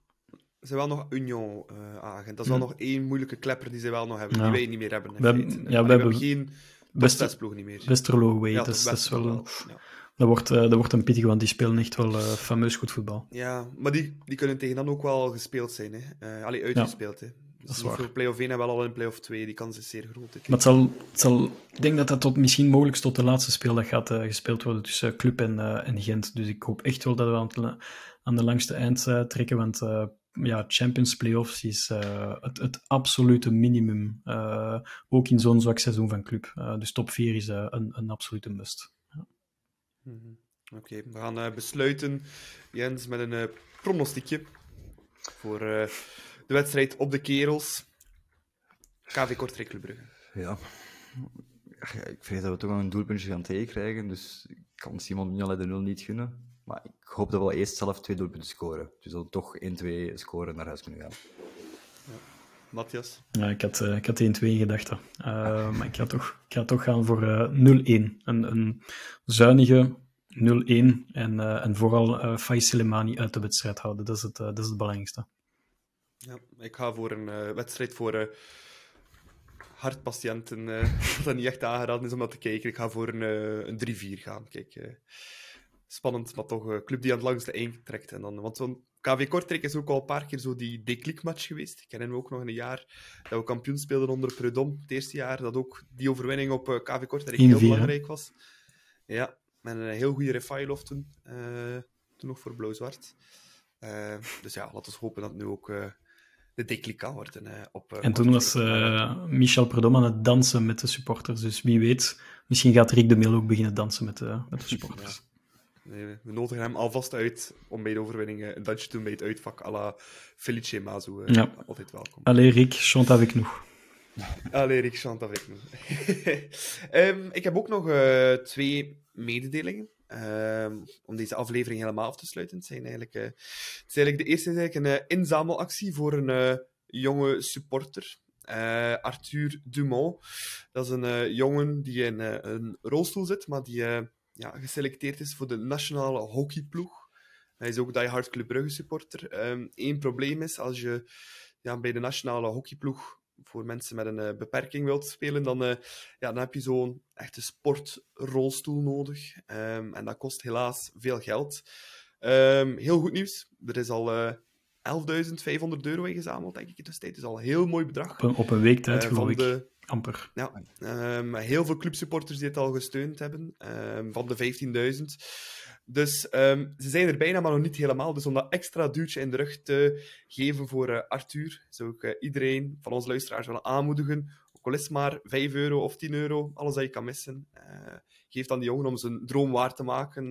zijn wel nog Union uh, agent. Dat is wel nog één moeilijke klepper die ze wel nog hebben, ja. die wij niet meer hebben. We, hebben, ja, we, hebben geen Westerlo niet meer. Westerlo ja, dat, is, dat is wel... Ja. Dat wordt, uh, dat wordt een pittig, want die spelen echt wel uh, fameus goed voetbal. Ja, maar die, die kunnen tegen dan ook wel gespeeld zijn. Hè. Uh, allee, uitgespeeld. Ja, hè. Dus dat is waar. Voor play-off 1 en wel al in play-off 2. Die kans is zeer groot. Maar het zal, het zal, ik denk dat dat tot, misschien mogelijk tot de laatste speeldag gaat gespeeld worden tussen Club en, en Gent. Dus ik hoop echt wel dat we aan, het, aan de langste eind trekken, want ja, Champions Playoffs is het, het, absolute minimum. Ook in zo'n zwak seizoen van club. Dus top 4 is een, een absolute must. Mm Oké, we gaan uh, besluiten, Jens, met een uh, pronostiekje voor uh, de wedstrijd op de Kerels. KV Kortrijk Club Brugge. Ja. ik vrees dat we toch een doelpuntje gaan tegenkrijgen, dus ik kan Simon Mignolet de 0 niet gunnen. Maar ik hoop dat we eerst zelf twee doelpunten scoren. Dus dat we toch 1-2 scoren naar huis kunnen gaan. Matthias? Ja, ik had, uh, ik had 1-2 in gedachten. Uh, maar ik ga toch, ik ga toch gaan voor uh, 0-1. Een, een zuinige 0-1 en, uh, en vooral uh, Faiz Soleimani uit de wedstrijd houden. Dat is het, dat is het belangrijkste. Ja, ik ga voor een wedstrijd voor hartpatiënten. dat niet echt aangeraden is om dat te kijken. Ik ga voor een, een 3-4 gaan. Kijk, spannend, maar toch een club die aan het langste eind trekt. En dan, want zo'n KV Kortrijk is ook al een paar keer zo die declic-match geweest. Ik herinner me ook nog een jaar dat we kampioen speelden onder Prudom. Het eerste jaar dat ook die overwinning op uh, KV Kortrijk heel belangrijk was. Ja, met een heel goede Refailov toen. Uh, toen nog voor Blauw-Zwart. Uh, dus ja, laten we hopen dat het nu ook de declic kan worden. op, en toen was Michel Prudom aan het dansen met de supporters. Dus wie weet, misschien gaat Rick de Meel ook beginnen dansen met, met de supporters. Ja. Nee, we nodigen hem alvast uit om bij de overwinning een dansje te doen bij het uitvak à la Felice Mazu. Uh, ja. Altijd welkom. Allee, Rick, chante avec nous. Allee, Rick, chante avec nous. um, ik heb ook nog uh, twee mededelingen. Um, om deze aflevering helemaal af te sluiten. Het, zijn eigenlijk, uh, het is eigenlijk de eerste is eigenlijk een inzamelactie voor een jonge supporter. Arthur Dumont. Dat is een jongen die in een rolstoel zit, maar die ja, geselecteerd is voor de nationale hockeyploeg. Hij is ook diehard Club Brugge supporter. Eén ehm, probleem is, als je ja, bij de nationale hockeyploeg voor mensen met een beperking wilt spelen, dan, ja, dan heb je zo'n echte sportrolstoel nodig. Ehm, en dat kost helaas veel geld. Ehm, heel goed nieuws. Er is al 11.500 euro ingezameld, denk ik, in de tijd. Dat is al een heel mooi bedrag. Op een, op een week tijd, geloof ik. De, Amper. Ja, um, heel veel clubsupporters die het al gesteund hebben, um, van de 15.000. Dus um, ze zijn er bijna, maar nog niet helemaal. Dus om dat extra duwtje in de rug te geven voor uh, Arthur, zou ik uh, iedereen van onze luisteraars willen aanmoedigen. Ook al is maar 5 euro of 10 euro, alles dat je kan missen. Uh, geef dan die jongen om zijn droom waar te maken.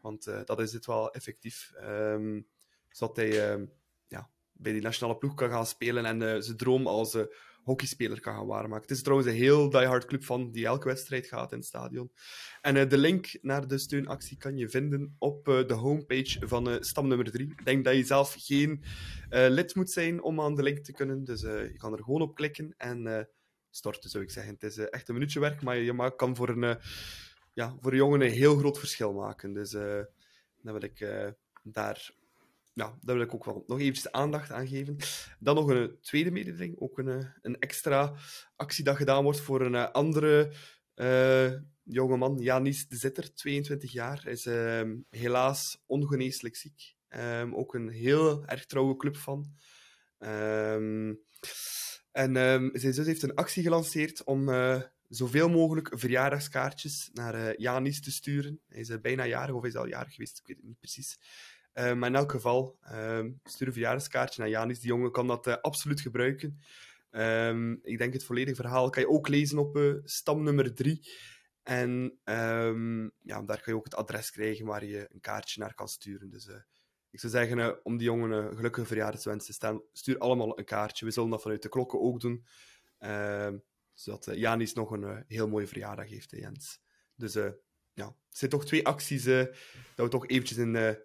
want dat is het wel effectief. zodat hij ja, bij die nationale ploeg kan gaan spelen en zijn droom als hockeyspeler kan gaan waarmaken. Het is trouwens een heel diehard club van die elke wedstrijd gaat in het stadion. En uh, de link naar de steunactie kan je vinden op uh, de homepage van uh, stam nummer 3. Ik denk dat je zelf geen lid moet zijn om aan de link te kunnen. Dus je kan er gewoon op klikken en storten, zou ik zeggen. Het is echt een minuutje werk, maar je kan voor een, ja, voor een jongen een heel groot verschil maken. Dus dan wil ik daar ja, daar wil ik ook wel nog eventjes aandacht aan geven. Dan nog een tweede mededeling, ook een, eh, een extra actie dat gedaan wordt voor een uh, andere uh, jongeman, Janis de Zitter, 22 jaar. Hij is uh, helaas ongeneeslijk ziek. Um, ook een heel erg trouwe club van. Um, en um, zijn zus heeft een actie gelanceerd om zoveel mogelijk verjaardagskaartjes naar Janis te sturen. Hij is bijna jarig, of hij is al jarig geweest, ik weet het niet precies. Uh, maar in elk geval, uh, stuur een verjaardagskaartje naar Janis. Die jongen kan dat uh, absoluut gebruiken. Um, ik denk het volledige verhaal kan je ook lezen op uh, stam nummer 3. En um, ja, daar kan je ook het adres krijgen waar je een kaartje naar kan sturen. Dus ik zou zeggen, om die jongen een gelukkige verjaardagswens te stellen, stuur allemaal een kaartje. We zullen dat vanuit de klokken ook doen. Ehm, zodat Janis nog een heel mooie verjaardag heeft, hè, Jens. Dus ja, het zijn toch twee acties dat we toch eventjes in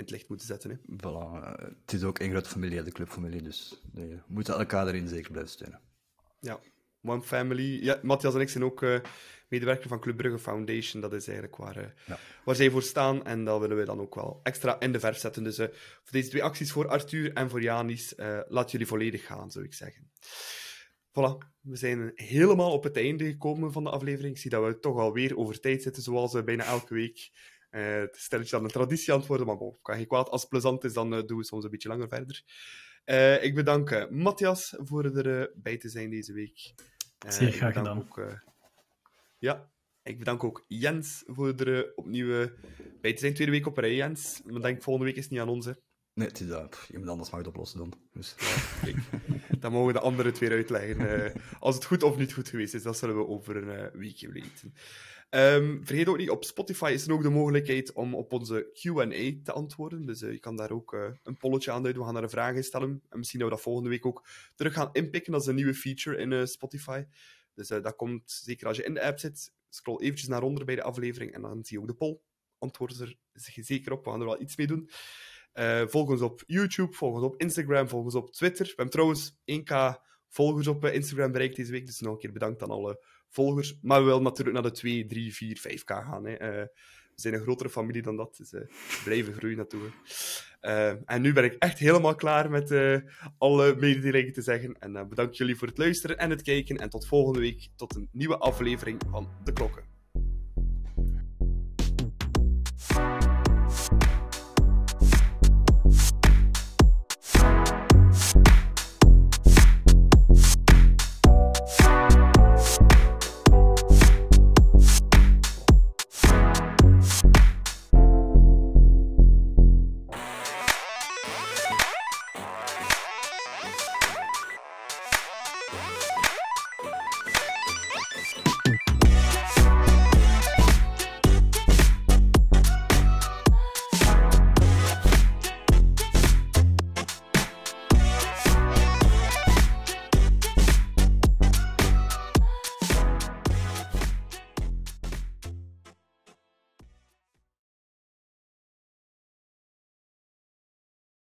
in het licht moeten zetten. Hè. Voilà. Eh, het is ook een grote familie, de clubfamilie, dus we moeten elkaar erin zeker blijven steunen. Ja, One Family. Ja, Matthias en ik zijn ook uh, medewerker van Club Brugge Foundation. Dat is eigenlijk waar, uh, ja. waar zij voor staan. En dat willen we dan ook wel extra in de verf zetten. Dus uh, voor deze twee acties, voor Arthur en voor Janis, laat jullie volledig gaan, zou ik zeggen. Voilà, we zijn helemaal op het einde gekomen van de aflevering. Ik zie dat we toch alweer over tijd zitten, zoals bijna elke week. Uh, het is stelletje dan een traditie aan het worden, maar bon, kan geen kwaad. Als het plezant is, dan uh, doen we soms een beetje langer verder. Uh, ik bedank Matthias voor erbij te zijn deze week. Zeer graag gedaan. Ook, ja, ik bedank ook Jens voor er opnieuw bij te zijn. Tweede week op rij, Jens. Ik denk volgende week is het niet aan ons. Hè. Nee, het is, uh, iemand anders mag het oplossen dan. Dus. Ja, dan mogen de anderen het weer uitleggen. als het goed of niet goed geweest is, dat zullen we over een weekje weten. Um, vergeet ook niet, op Spotify is er ook de mogelijkheid om op onze Q&A te antwoorden. Dus uh, je kan daar ook uh, een polletje aan duiden. We gaan daar een vraag stellen. En misschien dat we dat volgende week ook terug gaan inpikken. Is een nieuwe feature in uh, Spotify. Dus dat komt zeker als je in de app zit. Scroll eventjes naar onder bij de aflevering en dan zie je ook de poll. Antwoord er zeker op. We gaan er wel iets mee doen. volg ons op YouTube, volg ons op Instagram, volg ons op Twitter. We hebben trouwens 1k volgers op Instagram bereikt deze week. Dus nog een keer bedankt aan alle volgers. Maar we willen natuurlijk naar de 2, 3, 4, 5k gaan. Hè. Uh, we zijn een grotere familie dan dat, dus uh, blijven groeien natuurlijk. Uh, en nu ben ik echt helemaal klaar met alle mededelingen te zeggen. En bedankt jullie voor het luisteren en het kijken. En tot volgende week, tot een nieuwe aflevering van De Klokken.